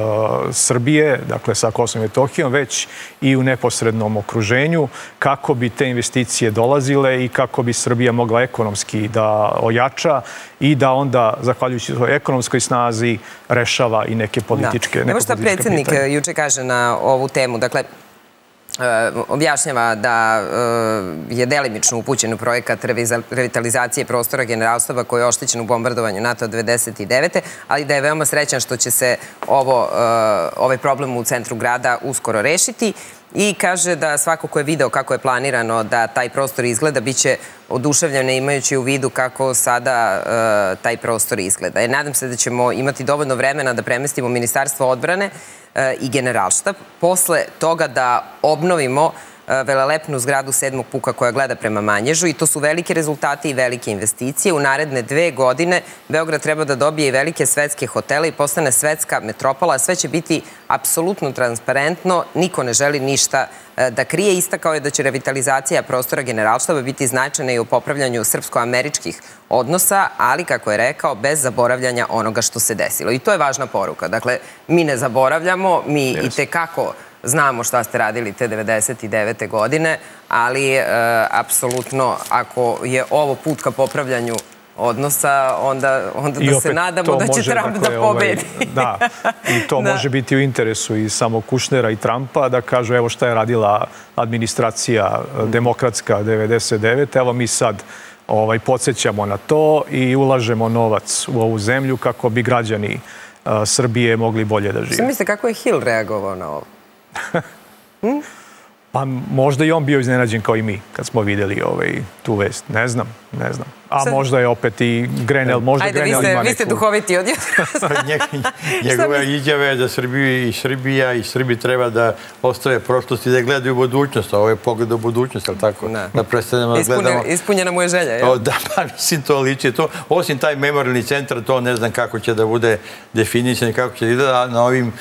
C: Srbije, dakle sa Kosovom i Metohijom, već i u neposrednom okruženju, kako bi te investicije dolazile i kako bi Srbija mogla ekonomski da ojača i da onda, zahvaljujući ekonomskoj snazi, rešava i neke političke, da.
A: Evo šta predsednik juče kaže na ovu temu. Dakle, objašnjava da e, je delimično upućen u projekat revitalizacije prostora generalstava koji je oštećen u bombardovanju NATO 99. ali da je veoma srećan što će se ovo, e, ovaj problem u centru grada uskoro rešiti i kaže da svako ko je video kako je planirano da taj prostor izgleda biće oduševljene imajući u vidu kako sada taj prostor izgleda. nadam se da ćemo imati dovoljno vremena da premestimo Ministarstvo odbrane i generalštab. Posle toga da obnovimo e, velelepnu zgradu sedmog puka koja gleda prema Manježu i to su velike rezultate i velike investicije. U naredne dve godine Beograd treba da dobije i velike svetske hotele i postane svetska metropola. Sve će biti apsolutno transparentno. Niko ne želi ništa e, da krije. Istakao je da će revitalizacija prostora generalštaba biti značajna i u popravljanju srpsko-američkih odnosa, ali, kako je rekao, bez zaboravljanja onoga što se desilo. I to je važna poruka. Dakle, mi ne zaboravljamo, mi yes. i tekako znamo šta ste radili te 99. godine, ali e, apsolutno ako je ovo put ka popravljanju odnosa, onda, onda da se nadamo da će Trump dakle, da pobedi.
C: Ovaj, da, i to da. može biti u interesu i samo Kušnera i Trumpa da kažu evo šta je radila administracija e, demokratska 99. Evo mi sad ovaj, podsjećamo na to i ulažemo novac u ovu zemlju kako bi građani a, Srbije mogli bolje da žive.
A: Šta mislite, kako je Hill reagovao na ovo?
C: hum? Pa možda i on bio iznenađen kao i mi kad smo videli ovaj, tu vest. Ne znam, ne znam. A Sad... možda je opet i Grenell, možda
A: Ajde,
C: Grenell
A: vi ste,
C: ima neku...
A: vi ste duhoviti od
B: Njegova izjava je da Srbija i Srbija i Srbi treba da ostave prošlost i da gledaju budućnost. Ovo je pogled u budućnost, ali tako? Ne. Da prestanemo da gledamo...
A: Ispunjena mu je želja, jel?
B: O, da, pa mislim, to liči. To, osim taj memorialni centar, to ne znam kako će da bude definisan i kako će da ide, a na ovim,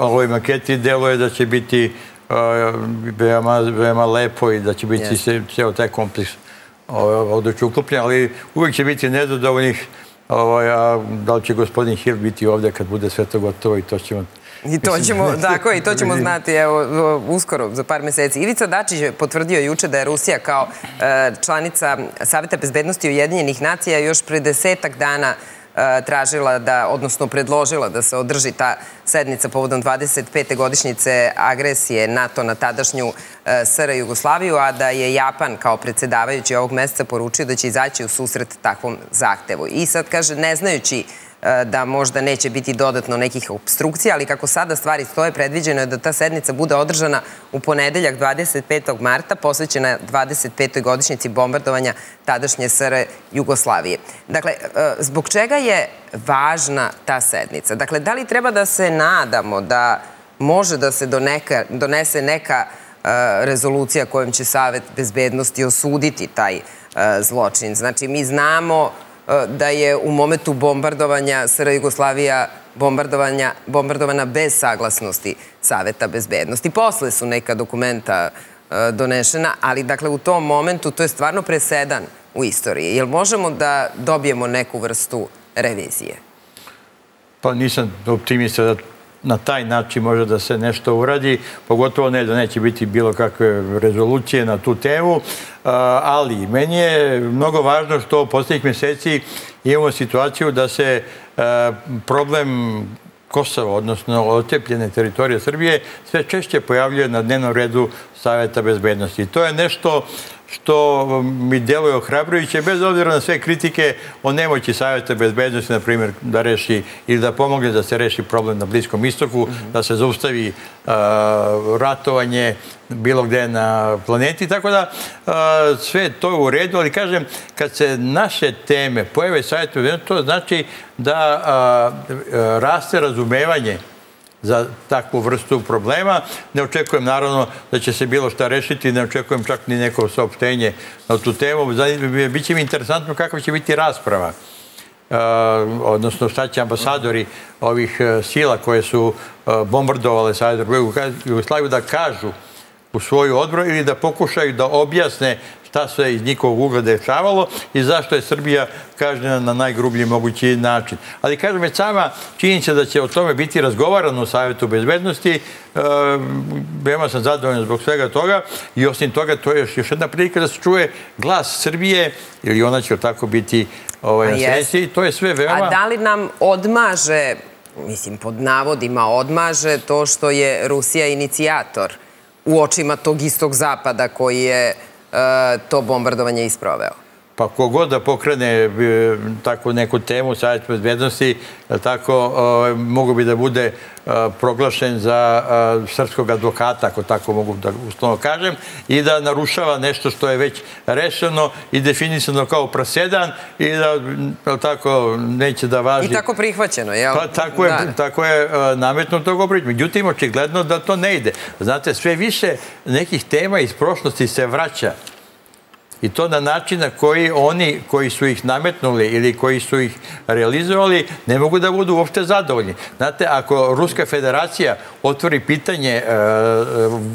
B: ovoj maketi deluje da će biti veoma, veoma lepo i da će biti yes. ceo taj kompleks odlično uklopljen, ali uvek će biti nezadovoljnih ovaj, a da li će gospodin Hill biti ovde kad bude sve to gotovo i to ćemo
A: I to ćemo, tako i to ćemo znati evo, uskoro, za par meseci. Ivica Dačić je potvrdio juče da je Rusija kao e, članica Saveta bezbednosti Ujedinjenih nacija još pre desetak dana tražila da, odnosno predložila da se održi ta sednica povodom 25. godišnjice agresije NATO na tadašnju e, SR Jugoslaviju, a da je Japan kao predsedavajući ovog meseca poručio da će izaći u susret takvom zahtevu. I sad kaže, ne znajući da možda neće biti dodatno nekih obstrukcija, ali kako sada stvari stoje, predviđeno je da ta sednica bude održana u ponedeljak 25. marta, posvećena 25. godišnjici bombardovanja tadašnje SR Jugoslavije. Dakle, e, zbog čega je važna ta sednica? Dakle, da li treba da se nadamo da može da se donese neka e, rezolucija kojom će Savet bezbednosti osuditi taj zločin. Znači, mi znamo E, da je u momentu bombardovanja SR Jugoslavija bombardovana bez saglasnosti Saveta bezbednosti. Posle su neka dokumenta e, donešena, ali dakle u tom momentu to je stvarno presedan u istoriji. Jel možemo da dobijemo neku vrstu revizije?
B: Pa nisam optimista da na taj način može da se nešto uradi, pogotovo ne da neće biti bilo kakve rezolucije na tu temu, ali meni je mnogo važno što u poslednjih meseci imamo situaciju da se problem Kosova, odnosno otepljene teritorije Srbije, sve češće pojavljuje na dnevnom redu Saveta bezbednosti. To je nešto što mi djeluje ohrabrujuće, bez obzira na sve kritike o nemoći Savjeta bezbednosti, na primjer, da reši ili da pomogne da se reši problem na Bliskom istoku, da se zaustavi ratovanje bilo gde na planeti, tako da sve to je u redu, ali kažem, kad se naše teme pojave Savjeta bezbednosti, to znači da raste razumevanje za takvu vrstu problema. Ne očekujem naravno da će se bilo šta rešiti, ne očekujem čak ni neko saopštenje na tu temu. Biće mi interesantno kakva će biti rasprava odnosno šta će ambasadori ovih sila koje su bombardovale Savjet Jugoslaviju da kažu u svoju odbor ili da pokušaju da objasne šta se iz njihovog ugla dešavalo i zašto je Srbija kažnjena na najgrublji mogući način. Ali kažem, već sama činjenica da će o tome biti razgovarano u Savjetu bezbednosti, e, veoma sam zadovoljan zbog svega toga i osim toga to je još, još jedna prilika da se čuje glas Srbije ili ona će tako biti ovaj, na sreći i to je sve veoma...
A: A da li nam odmaže, mislim pod navodima odmaže to što je Rusija inicijator u očima tog istog zapada koji je to bombardovanje isproveo?
B: Pa kogod da pokrene e, tako neku temu Savjet bezbednosti, tako mogu bi da bude e, proglašen za srpskog advokata, ako tako mogu da uslovno kažem, i da narušava nešto što je već rešeno i definisano kao prasedan i da tako neće da važi.
A: I tako prihvaćeno, jel?
B: Pa tako je, da. tako je nametno go prići. Međutim, očigledno da to ne ide. Znate, sve više nekih tema iz prošlosti se vraća i to na način na koji oni koji su ih nametnuli ili koji su ih realizovali ne mogu da budu uopšte zadovoljni. Znate, ako Ruska federacija otvori pitanje e,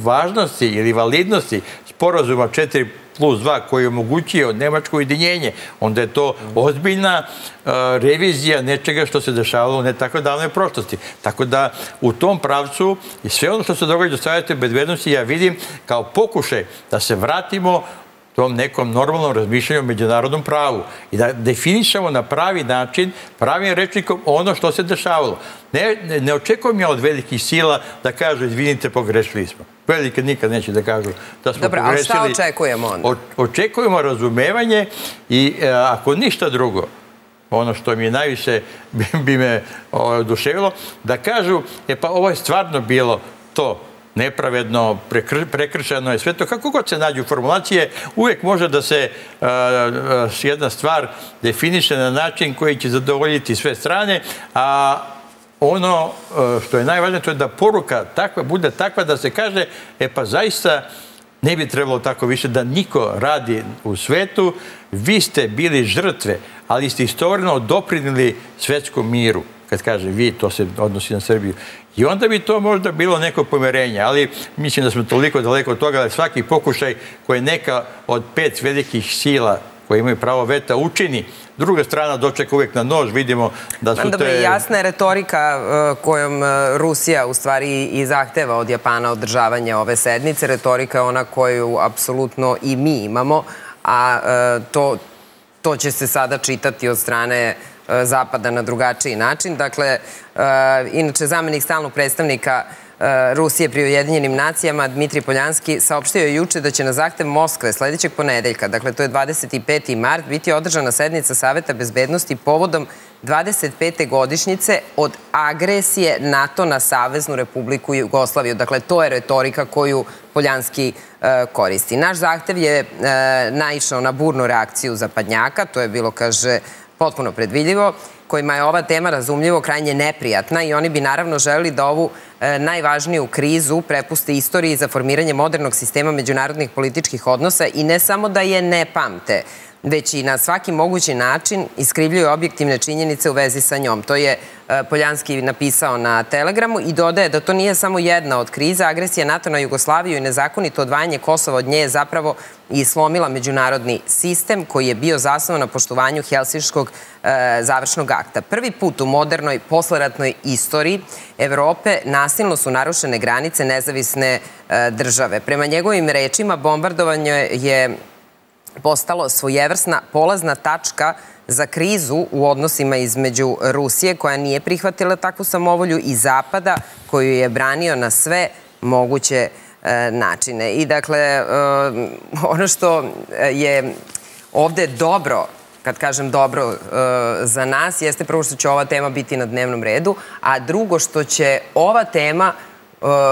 B: važnosti ili validnosti sporazuma 4 plus 2 koji omogućio Nemačko ujedinjenje, onda je to ozbiljna e, revizija nečega što se dešavalo u ne tako davnoj prošlosti. Tako da u tom pravcu i sve ono što se događa u savjete bezbednosti ja vidim kao pokušaj da se vratimo tom nekom normalnom razmišljanju o međunarodnom pravu i da definišemo na pravi način, pravim rečnikom ono što se dešavalo. Ne, ne, ne očekujem ja od velikih sila da kažu, izvinite, pogrešili smo. Velike nikad neće da kažu da smo
A: Dobro,
B: pogrešili.
A: Dobro, a šta očekujemo onda? O,
B: očekujemo razumevanje i e, ako ništa drugo, ono što mi najviše bi, bi me oduševilo, da kažu, e pa ovo je stvarno bilo to nepravedno, prekr, prekršeno je sve to. Kako god se nađu formulacije, uvijek može da se uh, jedna stvar definiše na način koji će zadovoljiti sve strane, a ono što je najvažnije to je da poruka takva bude takva da se kaže, e pa zaista ne bi trebalo tako više da niko radi u svetu, vi ste bili žrtve, ali ste istovremeno doprinili svetskom miru. Kad kaže vi, to se odnosi na Srbiju. I onda bi to možda bilo neko pomerenje, ali mislim da smo toliko daleko od toga da svaki pokušaj koji neka od pet velikih sila koje imaju pravo veta učini, druga strana dočeka uvijek na nož, vidimo da su te...
A: Dobro, jasna je retorika e, kojom e, Rusija u stvari i zahteva od Japana održavanje ove sednice. Retorika je ona koju apsolutno i mi imamo, a e, to, to će se sada čitati od strane E, Zapada na drugačiji način. Dakle, e, inače, zamenik stalnog predstavnika e, Rusije pri Ujedinjenim nacijama, Dmitri Poljanski, saopštio je juče da će na zahtev Moskve sledećeg ponedeljka, dakle to je 25. mart, biti održana sednica Saveta bezbednosti povodom 25. godišnjice od agresije NATO na Saveznu republiku Jugoslaviju. Dakle, to je retorika koju Poljanski koristi. Naš zahtev je naišao na burnu reakciju zapadnjaka, to je bilo, kaže, potpuno predvidljivo, kojima je ova tema razumljivo krajnje neprijatna i oni bi naravno želeli da ovu e, najvažniju krizu prepuste istoriji za formiranje modernog sistema međunarodnih političkih odnosa i ne samo da je ne pamte, već i na svaki mogući način iskrivljuju objektivne činjenice u vezi sa njom. To je e, Poljanski napisao na Telegramu i dodaje da to nije samo jedna od kriza. Agresija NATO na Jugoslaviju i nezakonito odvajanje Kosova od nje je zapravo i slomila međunarodni sistem koji je bio zasnovan na poštovanju Helsinškog e, završnog akta. Prvi put u modernoj posleratnoj istoriji Evrope nasilno su narušene granice nezavisne e, države. Prema njegovim rečima bombardovanje je postalo svojevrsna polazna tačka za krizu u odnosima između Rusije, koja nije prihvatila takvu samovolju, i Zapada, koju je branio na sve moguće e, načine. I dakle, e, ono što je ovde dobro kad kažem dobro e, za nas, jeste prvo što će ova tema biti na dnevnom redu, a drugo što će ova tema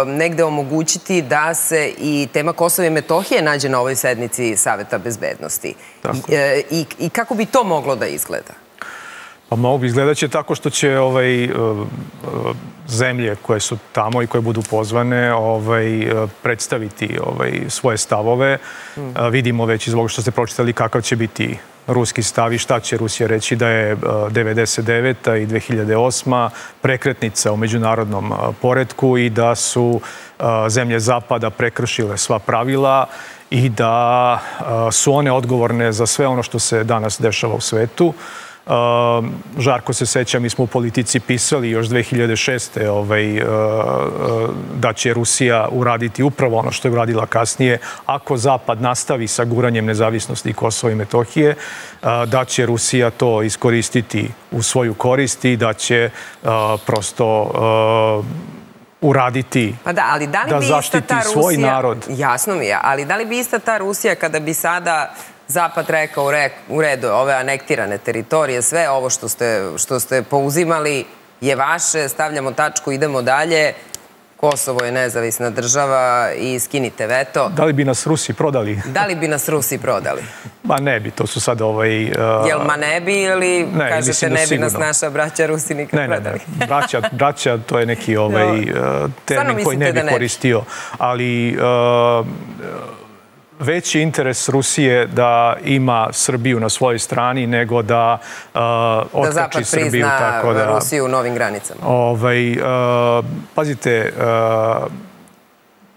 A: negde omogućiti da se i tema Kosova i Metohije nađe na ovoj sednici Saveta bezbednosti. E, I, I kako bi to moglo da izgleda?
C: Pa mogu bi izgledat će tako što će ovaj, uh, zemlje koje su tamo i koje budu pozvane ovaj, uh, predstaviti ovaj, svoje stavove. Hmm. Vidimo već iz ovoga što ste pročitali kakav će biti ruski stav i šta će Rusija reći da je 99. i 2008. prekretnica u međunarodnom poredku i da su zemlje Zapada prekršile sva pravila i da su one odgovorne za sve ono što se danas dešava u svetu. Ehm, žarko se seća, mi smo u politici pisali još 2006. Ovaj, eh, eh, da će Rusija uraditi upravo ono što je uradila kasnije. Ako Zapad nastavi sa guranjem nezavisnosti Kosova i Metohije, eh, da će Rusija to iskoristiti u svoju korist i da će prosto uraditi
A: pa da, ali da, li
C: da
A: bi
C: zaštiti
A: ta
C: svoj narod.
A: Jasno mi je, ali da li bi ista ta Rusija kada bi sada Zapad rekao u, re, u redu ove anektirane teritorije, sve ovo što ste, što ste pouzimali je vaše, stavljamo tačku, idemo dalje, Kosovo je nezavisna država i skinite veto.
C: Da li bi nas Rusi prodali?
A: Da li bi nas Rusi prodali?
C: Ma ne bi, to su sad ovaj... Uh...
A: Jel ma ne bi ili ne, kažete da ne bi nas naša braća Rusi nikad
C: ne,
A: prodali?
C: Ne, ne, braća, braća to je neki ovaj, uh, termin koji ne bi da koristio. Ali uh, veći interes Rusije da ima Srbiju na svojoj strani nego da uh, otkači Srbiju.
A: Da Zapad prizna da, Rusiju u novim granicama.
C: Ovaj, uh, pazite, uh,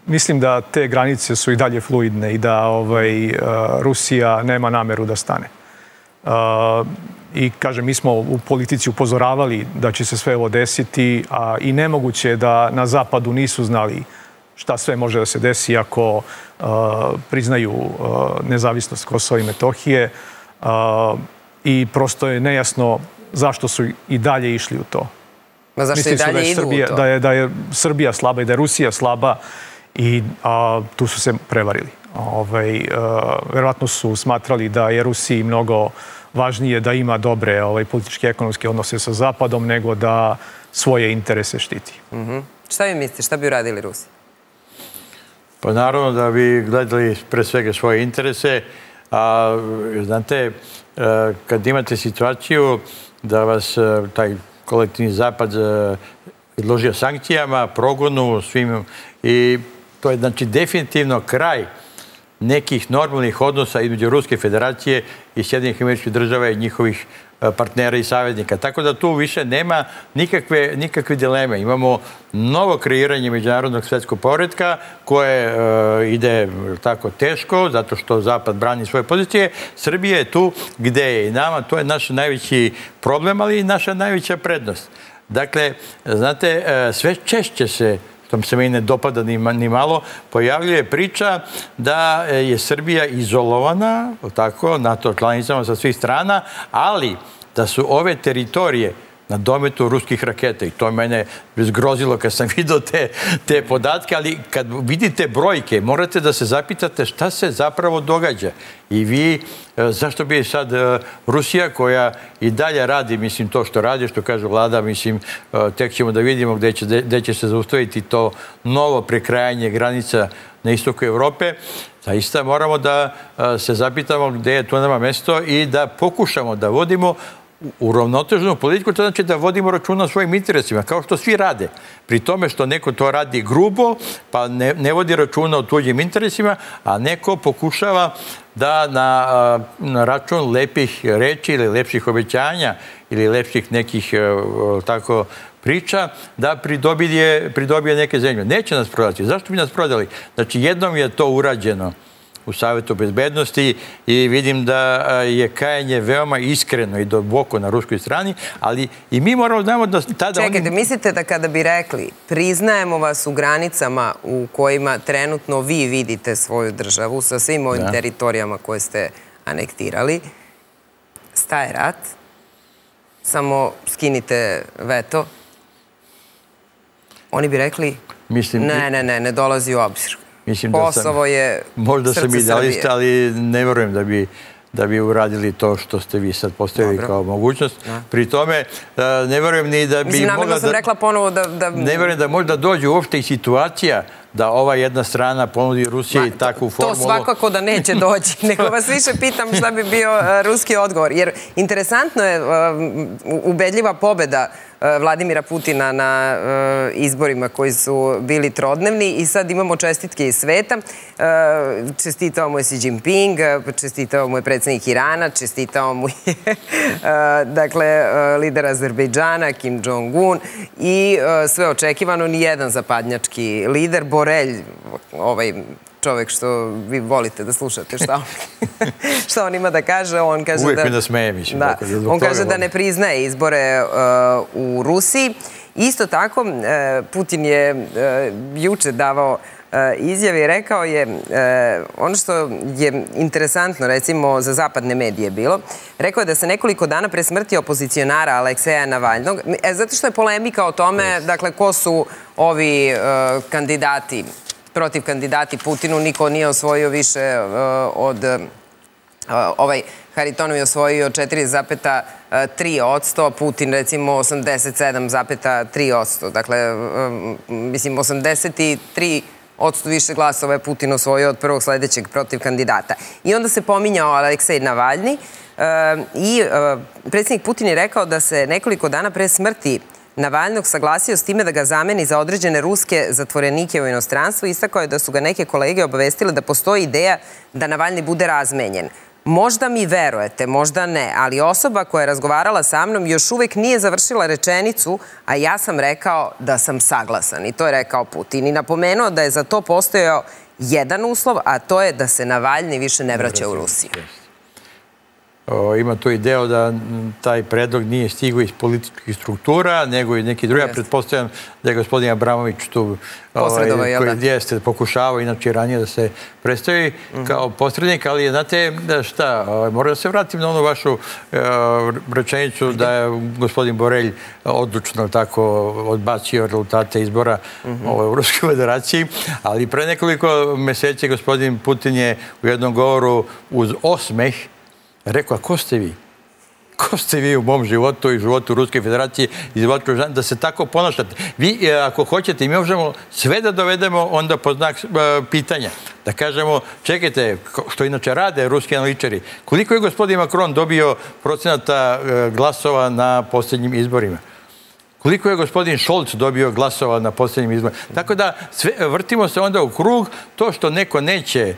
C: mislim da te granice su i dalje fluidne i da ovaj, uh, Rusija nema nameru da stane. Uh, I, kažem, mi smo u politici upozoravali da će se sve ovo desiti, a i nemoguće je da na zapadu nisu znali uh, šta sve može da se desi ako uh, priznaju uh, nezavisnost Kosova i Metohije uh, i prosto je nejasno zašto su i dalje išli u to.
A: Ma zašto Misli i dalje da
C: idu Srbija,
A: u to?
C: Da je, da je Srbija slaba i da je Rusija slaba i a, tu su se prevarili. Ovaj, a, verovatno su smatrali da je Rusiji mnogo važnije da ima dobre ovaj, političke i ekonomske odnose sa Zapadom nego da svoje interese štiti.
A: Mm -hmm. Šta vi mislite? Šta bi uradili Rusi?
B: Pa naravno da bi gledali pre svega svoje interese, a znate, e, kad imate situaciju da vas e, taj kolektivni zapad e, izložio sankcijama, progonu, svim i to je znači definitivno kraj nekih normalnih odnosa između Ruske federacije i Sjedinih američkih država i njihovih E, partnera i saveznika. Tako da tu više nema nikakve, nikakve dileme. Imamo novo kreiranje međunarodnog svetskog poredka koje e, ide tako teško zato što Zapad brani svoje pozicije. Srbija je tu gde je i nama. To je naš najveći problem, ali i naša najveća prednost. Dakle, znate, e, sve češće se mi se meni ne dopada ni, ni malo, pojavljuje priča da je Srbija izolovana, tako, NATO članicama sa svih strana, ali da su ove teritorije na dometu ruskih raketa i to mene zgrozilo kad sam vidio te, te podatke, ali kad vidite brojke, morate da se zapitate šta se zapravo događa. I vi, e, zašto bi sad e, Rusija koja i dalje radi, mislim, to što radi, što kaže vlada, mislim, e, tek ćemo da vidimo gde će, gde će se zaustaviti to novo prekrajanje granica na istoku Evrope, zaista moramo da se zapitamo gde je to nama mesto i da pokušamo da vodimo uravnoteženu politiku, to znači da vodimo računa o svojim interesima, kao što svi rade. Pri tome što neko to radi grubo, pa ne, ne vodi računa o tuđim interesima, a neko pokušava da na, na račun lepih reči ili lepših obećanja ili lepših nekih e, tako priča da pridobije, pridobije neke zemlje. Neće nas prodati. Zašto bi nas prodali? Znači, jednom je to urađeno u Savjetu bezbednosti i vidim da je kajanje veoma iskreno i duboko na ruskoj strani, ali i mi moramo znamo da tada...
A: Čekajte, oni... mislite da kada bi rekli priznajemo vas u granicama u kojima trenutno vi vidite svoju državu sa svim ovim da. teritorijama koje ste anektirali, staje rat, samo skinite veto, oni bi rekli Mislim, ne, ne, ne, ne dolazi u obzir. Mislim Kosovo da sam, je
B: Možda sam idealista, ali ne verujem da bi da bi uradili to što ste vi sad postavili Dobro. kao mogućnost. Da. Pri tome, e, ne verujem ni da bi...
A: Mislim, mogla sam da, rekla ponovo da, da...
B: Ne verujem da možda dođe uopšte i situacija da ova jedna strana ponudi Rusiji takvu formulu.
A: To svakako da neće doći, nego vas više pitam šta bi bio uh, ruski odgovor. Jer interesantno je uh, ubedljiva pobeda uh, Vladimira Putina na izborima koji su bili trodnevni i sad imamo čestitke iz sveta. Čestitao mu je Xi Jinping, čestitao mu je predsednik Irana, čestitao mu je dakle, lider Azerbejdžana, Kim Jong-un i sve očekivano, nijedan zapadnjački lider, Borelj, ovaj čovek što vi volite da slušate šta on, šta on ima da kaže. On kaže
B: Uvijek
A: da,
B: mi da smeje, mislim. Da,
A: on kaže da ne priznaje izbore uh, u Rusiji. Isto tako, uh, Putin je uh, juče davao uh, izjave i rekao je uh, ono što je interesantno recimo za zapadne medije bilo, rekao je da se nekoliko dana pre smrti opozicionara Alekseja Navalnog, e, zato što je polemika o tome, dakle, ko su ovi uh, kandidati, protiv kandidati Putinu, niko nije osvojio više uh, od uh, ovaj Haritonov je osvojio 4,3 odsto, Putin recimo 87,3 odsto. Dakle, mislim, 83 odsto više glasova je Putin osvojio od prvog sledećeg protiv kandidata. I onda se pominjao Aleksej Navalni i predsjednik Putin je rekao da se nekoliko dana pre smrti Navalnog saglasio s time da ga zameni za određene ruske zatvorenike u inostranstvu. Istakao je da su ga neke kolege obavestile da postoji ideja da Navalni bude razmenjen. Možda mi verujete, možda ne, ali osoba koja je razgovarala sa mnom još uvek nije završila rečenicu, a ja sam rekao da sam saglasan. I to je rekao Putin. I napomenuo da je za to postojao jedan uslov, a to je da se Navalni više ne vraća u Rusiju
B: ima tu ideo da taj predlog nije stigao iz političkih struktura, nego i neki drugi. Ja pretpostavljam da je gospodin Abramović tu ovaj, koji da? jeste pokušavao inače ranije da se predstavi mhm. kao posrednik, ali znate da šta, ovaj, moram da se vratim na onu vašu uh, rečenicu da je gospodin Borelj odlučno tako odbacio rezultate izbora mhm. ovaj, u Ruskoj federaciji, ali pre nekoliko meseci gospodin Putin je u jednom govoru uz osmeh Rekao, a ko ste vi? Ko ste vi u mom životu i životu Ruske federacije i životu da se tako ponašate? Vi, e, ako hoćete, mi možemo sve da dovedemo onda po znak e, pitanja. Da kažemo, čekajte, što inače rade ruski analitičari, koliko je gospodin Macron dobio procenata e, glasova na posljednjim izborima? Koliko je gospodin Šolc dobio glasova na posljednjim izborima? Tako da sve, vrtimo se onda u krug, to što neko neće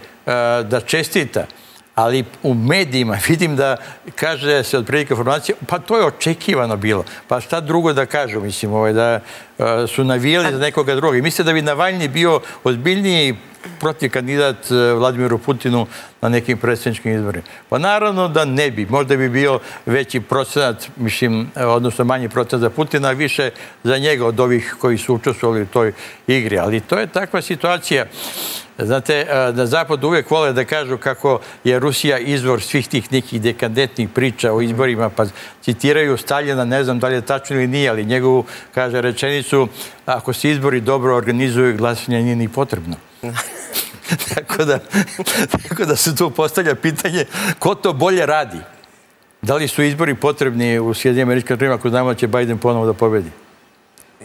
B: da čestita, ali u medijima vidim da kaže se od prilike informacije, pa to je očekivano bilo. Pa šta drugo da kažu, mislim, ovaj, da uh, su navijali za nekoga druga. I mislite da bi Navalni bio ozbiljniji protiv kandidat uh, Vladimiru Putinu na nekim predsjedničkim izborima? Pa naravno da ne bi. Možda bi bio veći procenat, mislim, odnosno manji procenat za Putina, više za njega od ovih koji su učestvovali u toj igri. Ali to je takva situacija. Znate, na Zapadu uvek vole da kažu kako je Rusija izvor svih tih nekih dekadentnih priča o izborima, pa citiraju Staljina, ne znam da li je tačno ili nije, ali njegovu, kaže, rečenicu, ako se izbori dobro organizuju, glasanje nije ni potrebno. tako, da, tako da se tu postavlja pitanje ko to bolje radi. Da li su izbori potrebni u Sjedinim američkim državama ako znamo da će Biden ponovo da pobedi?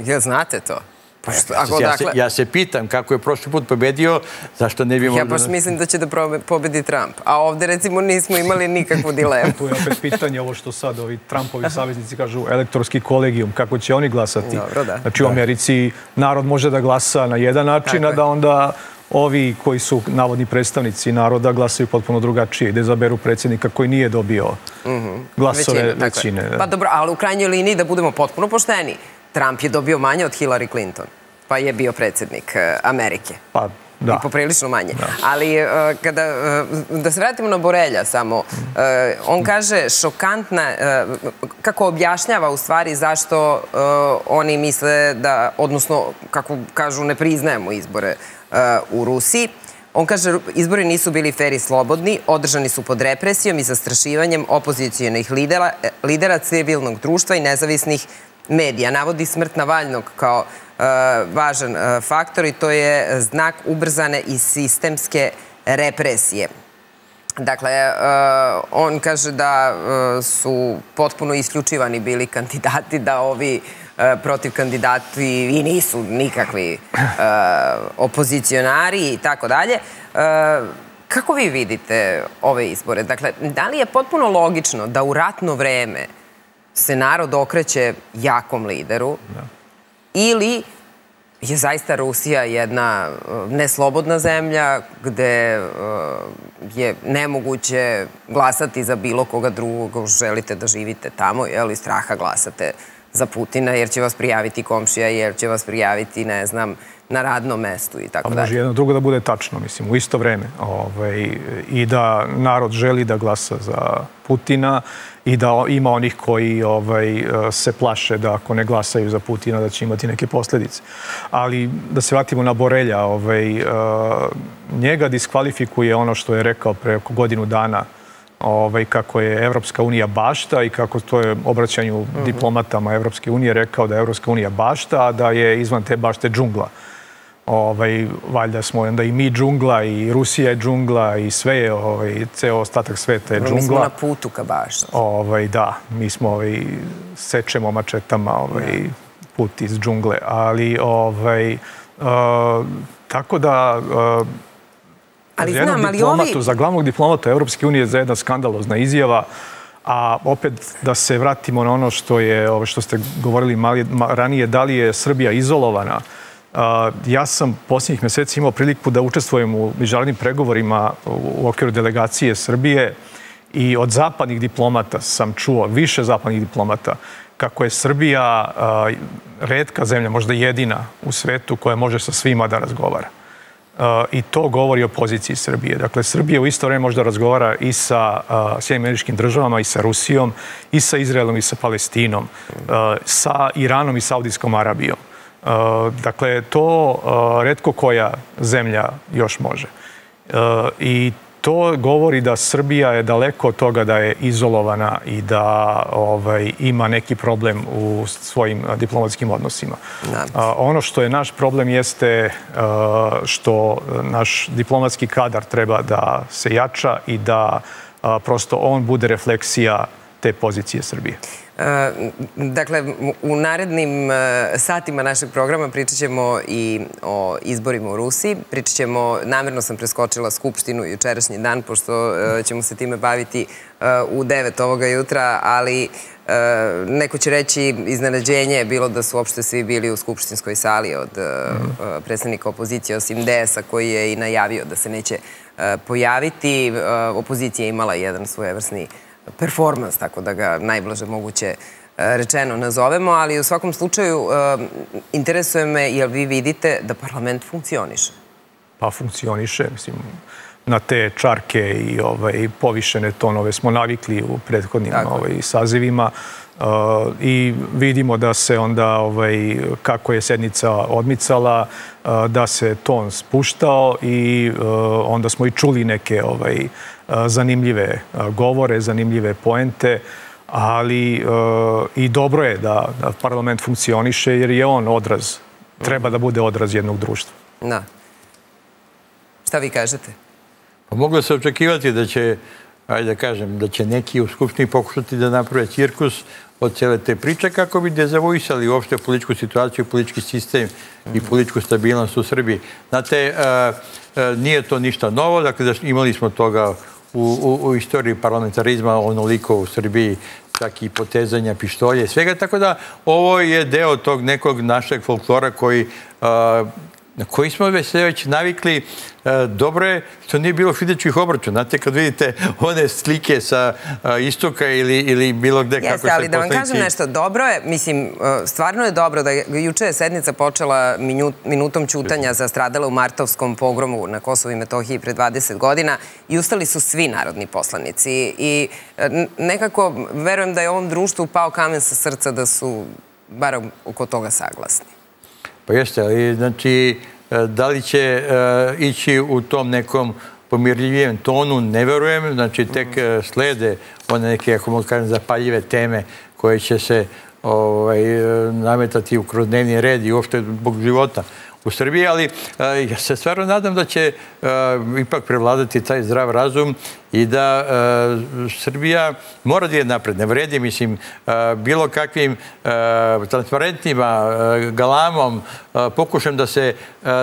A: Ja znate to?
B: Pa ja,
A: ako
B: ja, se,
A: dakle-
B: ja se pitam kako je prošli put pobedio, zašto ne bi
A: Ja
B: možda...
A: baš mislim da će da probe- pobedi Trump. A ovde recimo nismo imali nikakvu dilemu.
C: Tu je opet pitanje ovo što sad ovi Trumpovi saveznici kažu elektorski kolegijum, kako će oni glasati.
A: Dobro, da.
C: Znači u Americi narod može da glasa na jedan način, a da onda ovi koji su navodni predstavnici naroda glasaju potpuno drugačije, da izaberu predsjednika koji nije dobio glasove
A: Većinu, tako je.
C: većine. da.
A: Pa dobro, ali u krajnjoj liniji da budemo potpuno pošteni. Trump je dobio manje od Hillary Clinton, pa je bio predsjednik e, Amerike.
C: Pa, da.
A: I poprilično manje. Ali e, kada, e, da se vratimo na Borelja samo, on kaže šokantna, kako objašnjava u stvari zašto oni misle da, odnosno, kako kažu, ne priznajemo izbore u Rusiji. On kaže, izbori nisu bili fer i slobodni, održani su pod represijom i zastrašivanjem opozicijonih lidera, lidera civilnog društva i nezavisnih medija. Navodi smrt Navaljnog kao e, važan e, faktor i to je znak ubrzane i sistemske represije. Dakle, e, on kaže da e, su potpuno isključivani bili kandidati, da ovi protiv kandidati i nisu nikakvi opozicionari i tako dalje. Kako vi vidite ove izbore? Dakle, da li je potpuno logično da u ratno vreme se narod okreće jakom lideru ili je zaista Rusija jedna uh, neslobodna zemlja gde uh, je nemoguće glasati za bilo koga drugog želite da živite tamo, jel, iz straha glasate za Putina jer će vas prijaviti komšija, jer će vas prijaviti, ne znam, na radnom mestu i tako dalje.
C: može jedno drugo da bude tačno, mislim, u isto vreme. Ovaj, I da narod želi da glasa za Putina i da ima onih koji ovaj, se plaše da ako ne glasaju za Putina da će imati neke posljedice. Ali da se vratimo na Borelja, ovaj, eh, njega diskvalifikuje ono što je rekao pre oko godinu dana ovaj, kako je Evropska unija bašta i kako to je obraćanju diplomatama Evropske unije rekao da je Evropska unija bašta, a da je izvan te bašte džungla ovaj, valjda smo onda i mi džungla i Rusija je džungla i sve je, ovaj, ceo ostatak sveta je
A: Mi smo
C: džungla.
A: na putu ka bašti.
C: Ovaj, da, mi smo ovaj, sečemo mačetama ovaj, put iz džungle, ali ovaj, uh, tako da uh,
A: Ali
C: za jednog
A: znam, ali
C: diplomatu,
A: ovi...
C: za glavnog diplomata Europske unije za jedna skandalozna izjava, a opet da se vratimo na ono što je, ovo što ste govorili mali, ma, ranije, da li je Srbija izolovana. Ja sam posljednjih mjeseci imao priliku da učestvujem u međunarodnim pregovorima u, okviru delegacije Srbije i od zapadnih diplomata sam čuo, više zapadnih diplomata, kako je Srbija redka zemlja, možda jedina u svetu koja može sa svima da razgovara. I to govori o poziciji Srbije. Dakle, Srbija u isto vreme možda razgovara i sa Sjedinim američkim državama, i sa Rusijom, i sa Izraelom, i sa Palestinom, sa Iranom i Saudijskom Arabijom. Uh, dakle, to uh, redko koja zemlja još može. Uh, I to govori da Srbija je daleko od toga da je izolovana i da ovaj, ima neki problem u svojim diplomatskim odnosima. A, ono što je naš problem jeste a, što naš diplomatski kadar treba da se jača i da a, prosto on bude refleksija te pozicije Srbije.
A: Dakle, u narednim e, satima našeg programa pričat ćemo i o izborima u Rusiji. Pričat ćemo, namjerno sam preskočila Skupštinu jučerašnji dan, pošto e, ćemo se time baviti e, u 9 ovoga jutra, ali neko će reći iznenađenje je bilo da su uopšte svi bili u skupštinskoj sali od e, predsednika opozicije, osim DS-a koji je i najavio da se neće pojaviti. Opozicija je imala jedan svojevrsni performans, tako da ga najblaže moguće e, rečeno nazovemo, ali u svakom slučaju e, interesuje me jel vi vidite da parlament funkcioniše?
C: pa funkcioniše. Mislim, na te čarke i ovaj, povišene tonove smo navikli u prethodnim ovaj, sazivima uh, i vidimo da se onda, ovaj, kako je sednica odmicala, uh, da se ton spuštao i uh, onda smo i čuli neke ovaj, zanimljive govore, zanimljive poente, ali uh, i dobro je da, da parlament funkcioniše jer je on odraz, treba da bude odraz jednog društva.
A: Da. Šta vi kažete?
B: Pa moglo se očekivati da će, ajde da kažem, da će neki u Skupštini pokušati da naprave cirkus, od cele te priče kako bi dezavuisali uopšte političku situaciju, politički sistem i političku stabilnost u Srbiji. Znate, nije to ništa novo, dakle imali smo toga u, u, u istoriji parlamentarizma onoliko u Srbiji čak i potezanja pištolje svega, tako da ovo je deo tog nekog našeg folklora koji na koji smo već već navikli. E, dobro je što nije bilo fizičkih obračuna. Znate, kad vidite one slike sa e, istoka ili, ili bilo gde
A: Jeste, kako se ali da vam kažem nešto, dobro je, mislim, e, stvarno je dobro da je, juče je sednica počela minut, minutom ćutanja za stradale u martovskom pogromu na Kosovo i Metohiji pre 20 godina i ustali su svi narodni poslanici i nekako verujem da je ovom društvu pao kamen sa srca da su bar oko toga saglasni.
B: Pa jeste, ali znači, e, da li će e, ići u tom nekom pomirljivijem tonu, ne verujem. Znači, tek e, slede one neke, ako mogu kažem, zapaljive teme koje će se ovaj, nametati u kroz dnevni red i uopšte zbog života u Srbiji, ali uh, ja se stvarno nadam da će uh, ipak prevladati taj zdrav razum i da uh, Srbija mora da je napred. Ne vredi, mislim, bilo kakvim transparentnima, galamom, pokušam da se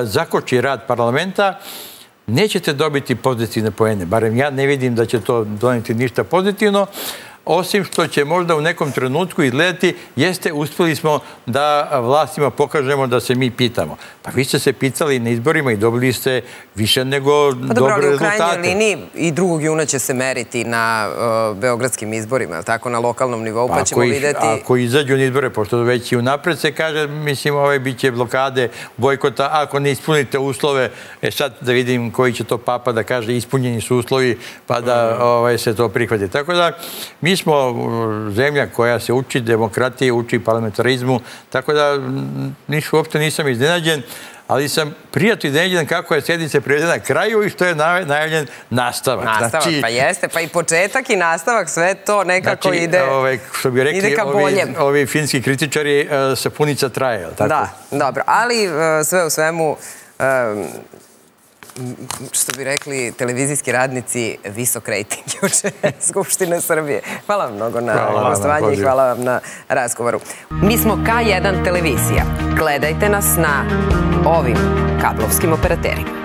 B: zakoči rad parlamenta, nećete dobiti pozitivne poene. Barem ja ne vidim da će to doneti ništa pozitivno osim što će možda u nekom trenutku izgledati, jeste, uspeli smo da vlastima pokažemo da se mi pitamo. Pa vi ste se pitali na izborima i dobili ste više nego pa dobro, dobre rezultate.
A: Pa dobro, u krajnjoj liniji i 2. juna će se meriti na uh, beogradskim izborima, tako na lokalnom nivou, pa, pa ćemo videti...
B: Ako izađu na izbore, pošto već i unapred se kaže, mislim, ovaj, bit će blokade, bojkota, ako ne ispunite uslove, e sad da vidim koji će to papa da kaže, ispunjeni su uslovi, pa da ovaj, se to prihvati. Tako da, mi smo zemlja koja se uči demokratije, uči parlamentarizmu, tako da niš, uopšte nisam iznenađen, ali sam prijatno iznenađen kako je sjednice privedena na kraju i što je najavljen nastavak.
A: Nastavak, znači, pa jeste, pa i početak i nastavak, sve to nekako znači, ide, ove, što bi rekli, ide ka boljem.
B: Ovi, ovi finski kritičari, uh, sapunica traje, tako?
A: Da, dobro, ali uh, sve u svemu, uh, što bi rekli televizijski radnici, visok rejting juče Skupštine Srbije. Hvala vam mnogo na gostovanju i hvala vam na razgovoru. Mi smo K1 televizija. Gledajte nas na ovim kablovskim operaterima.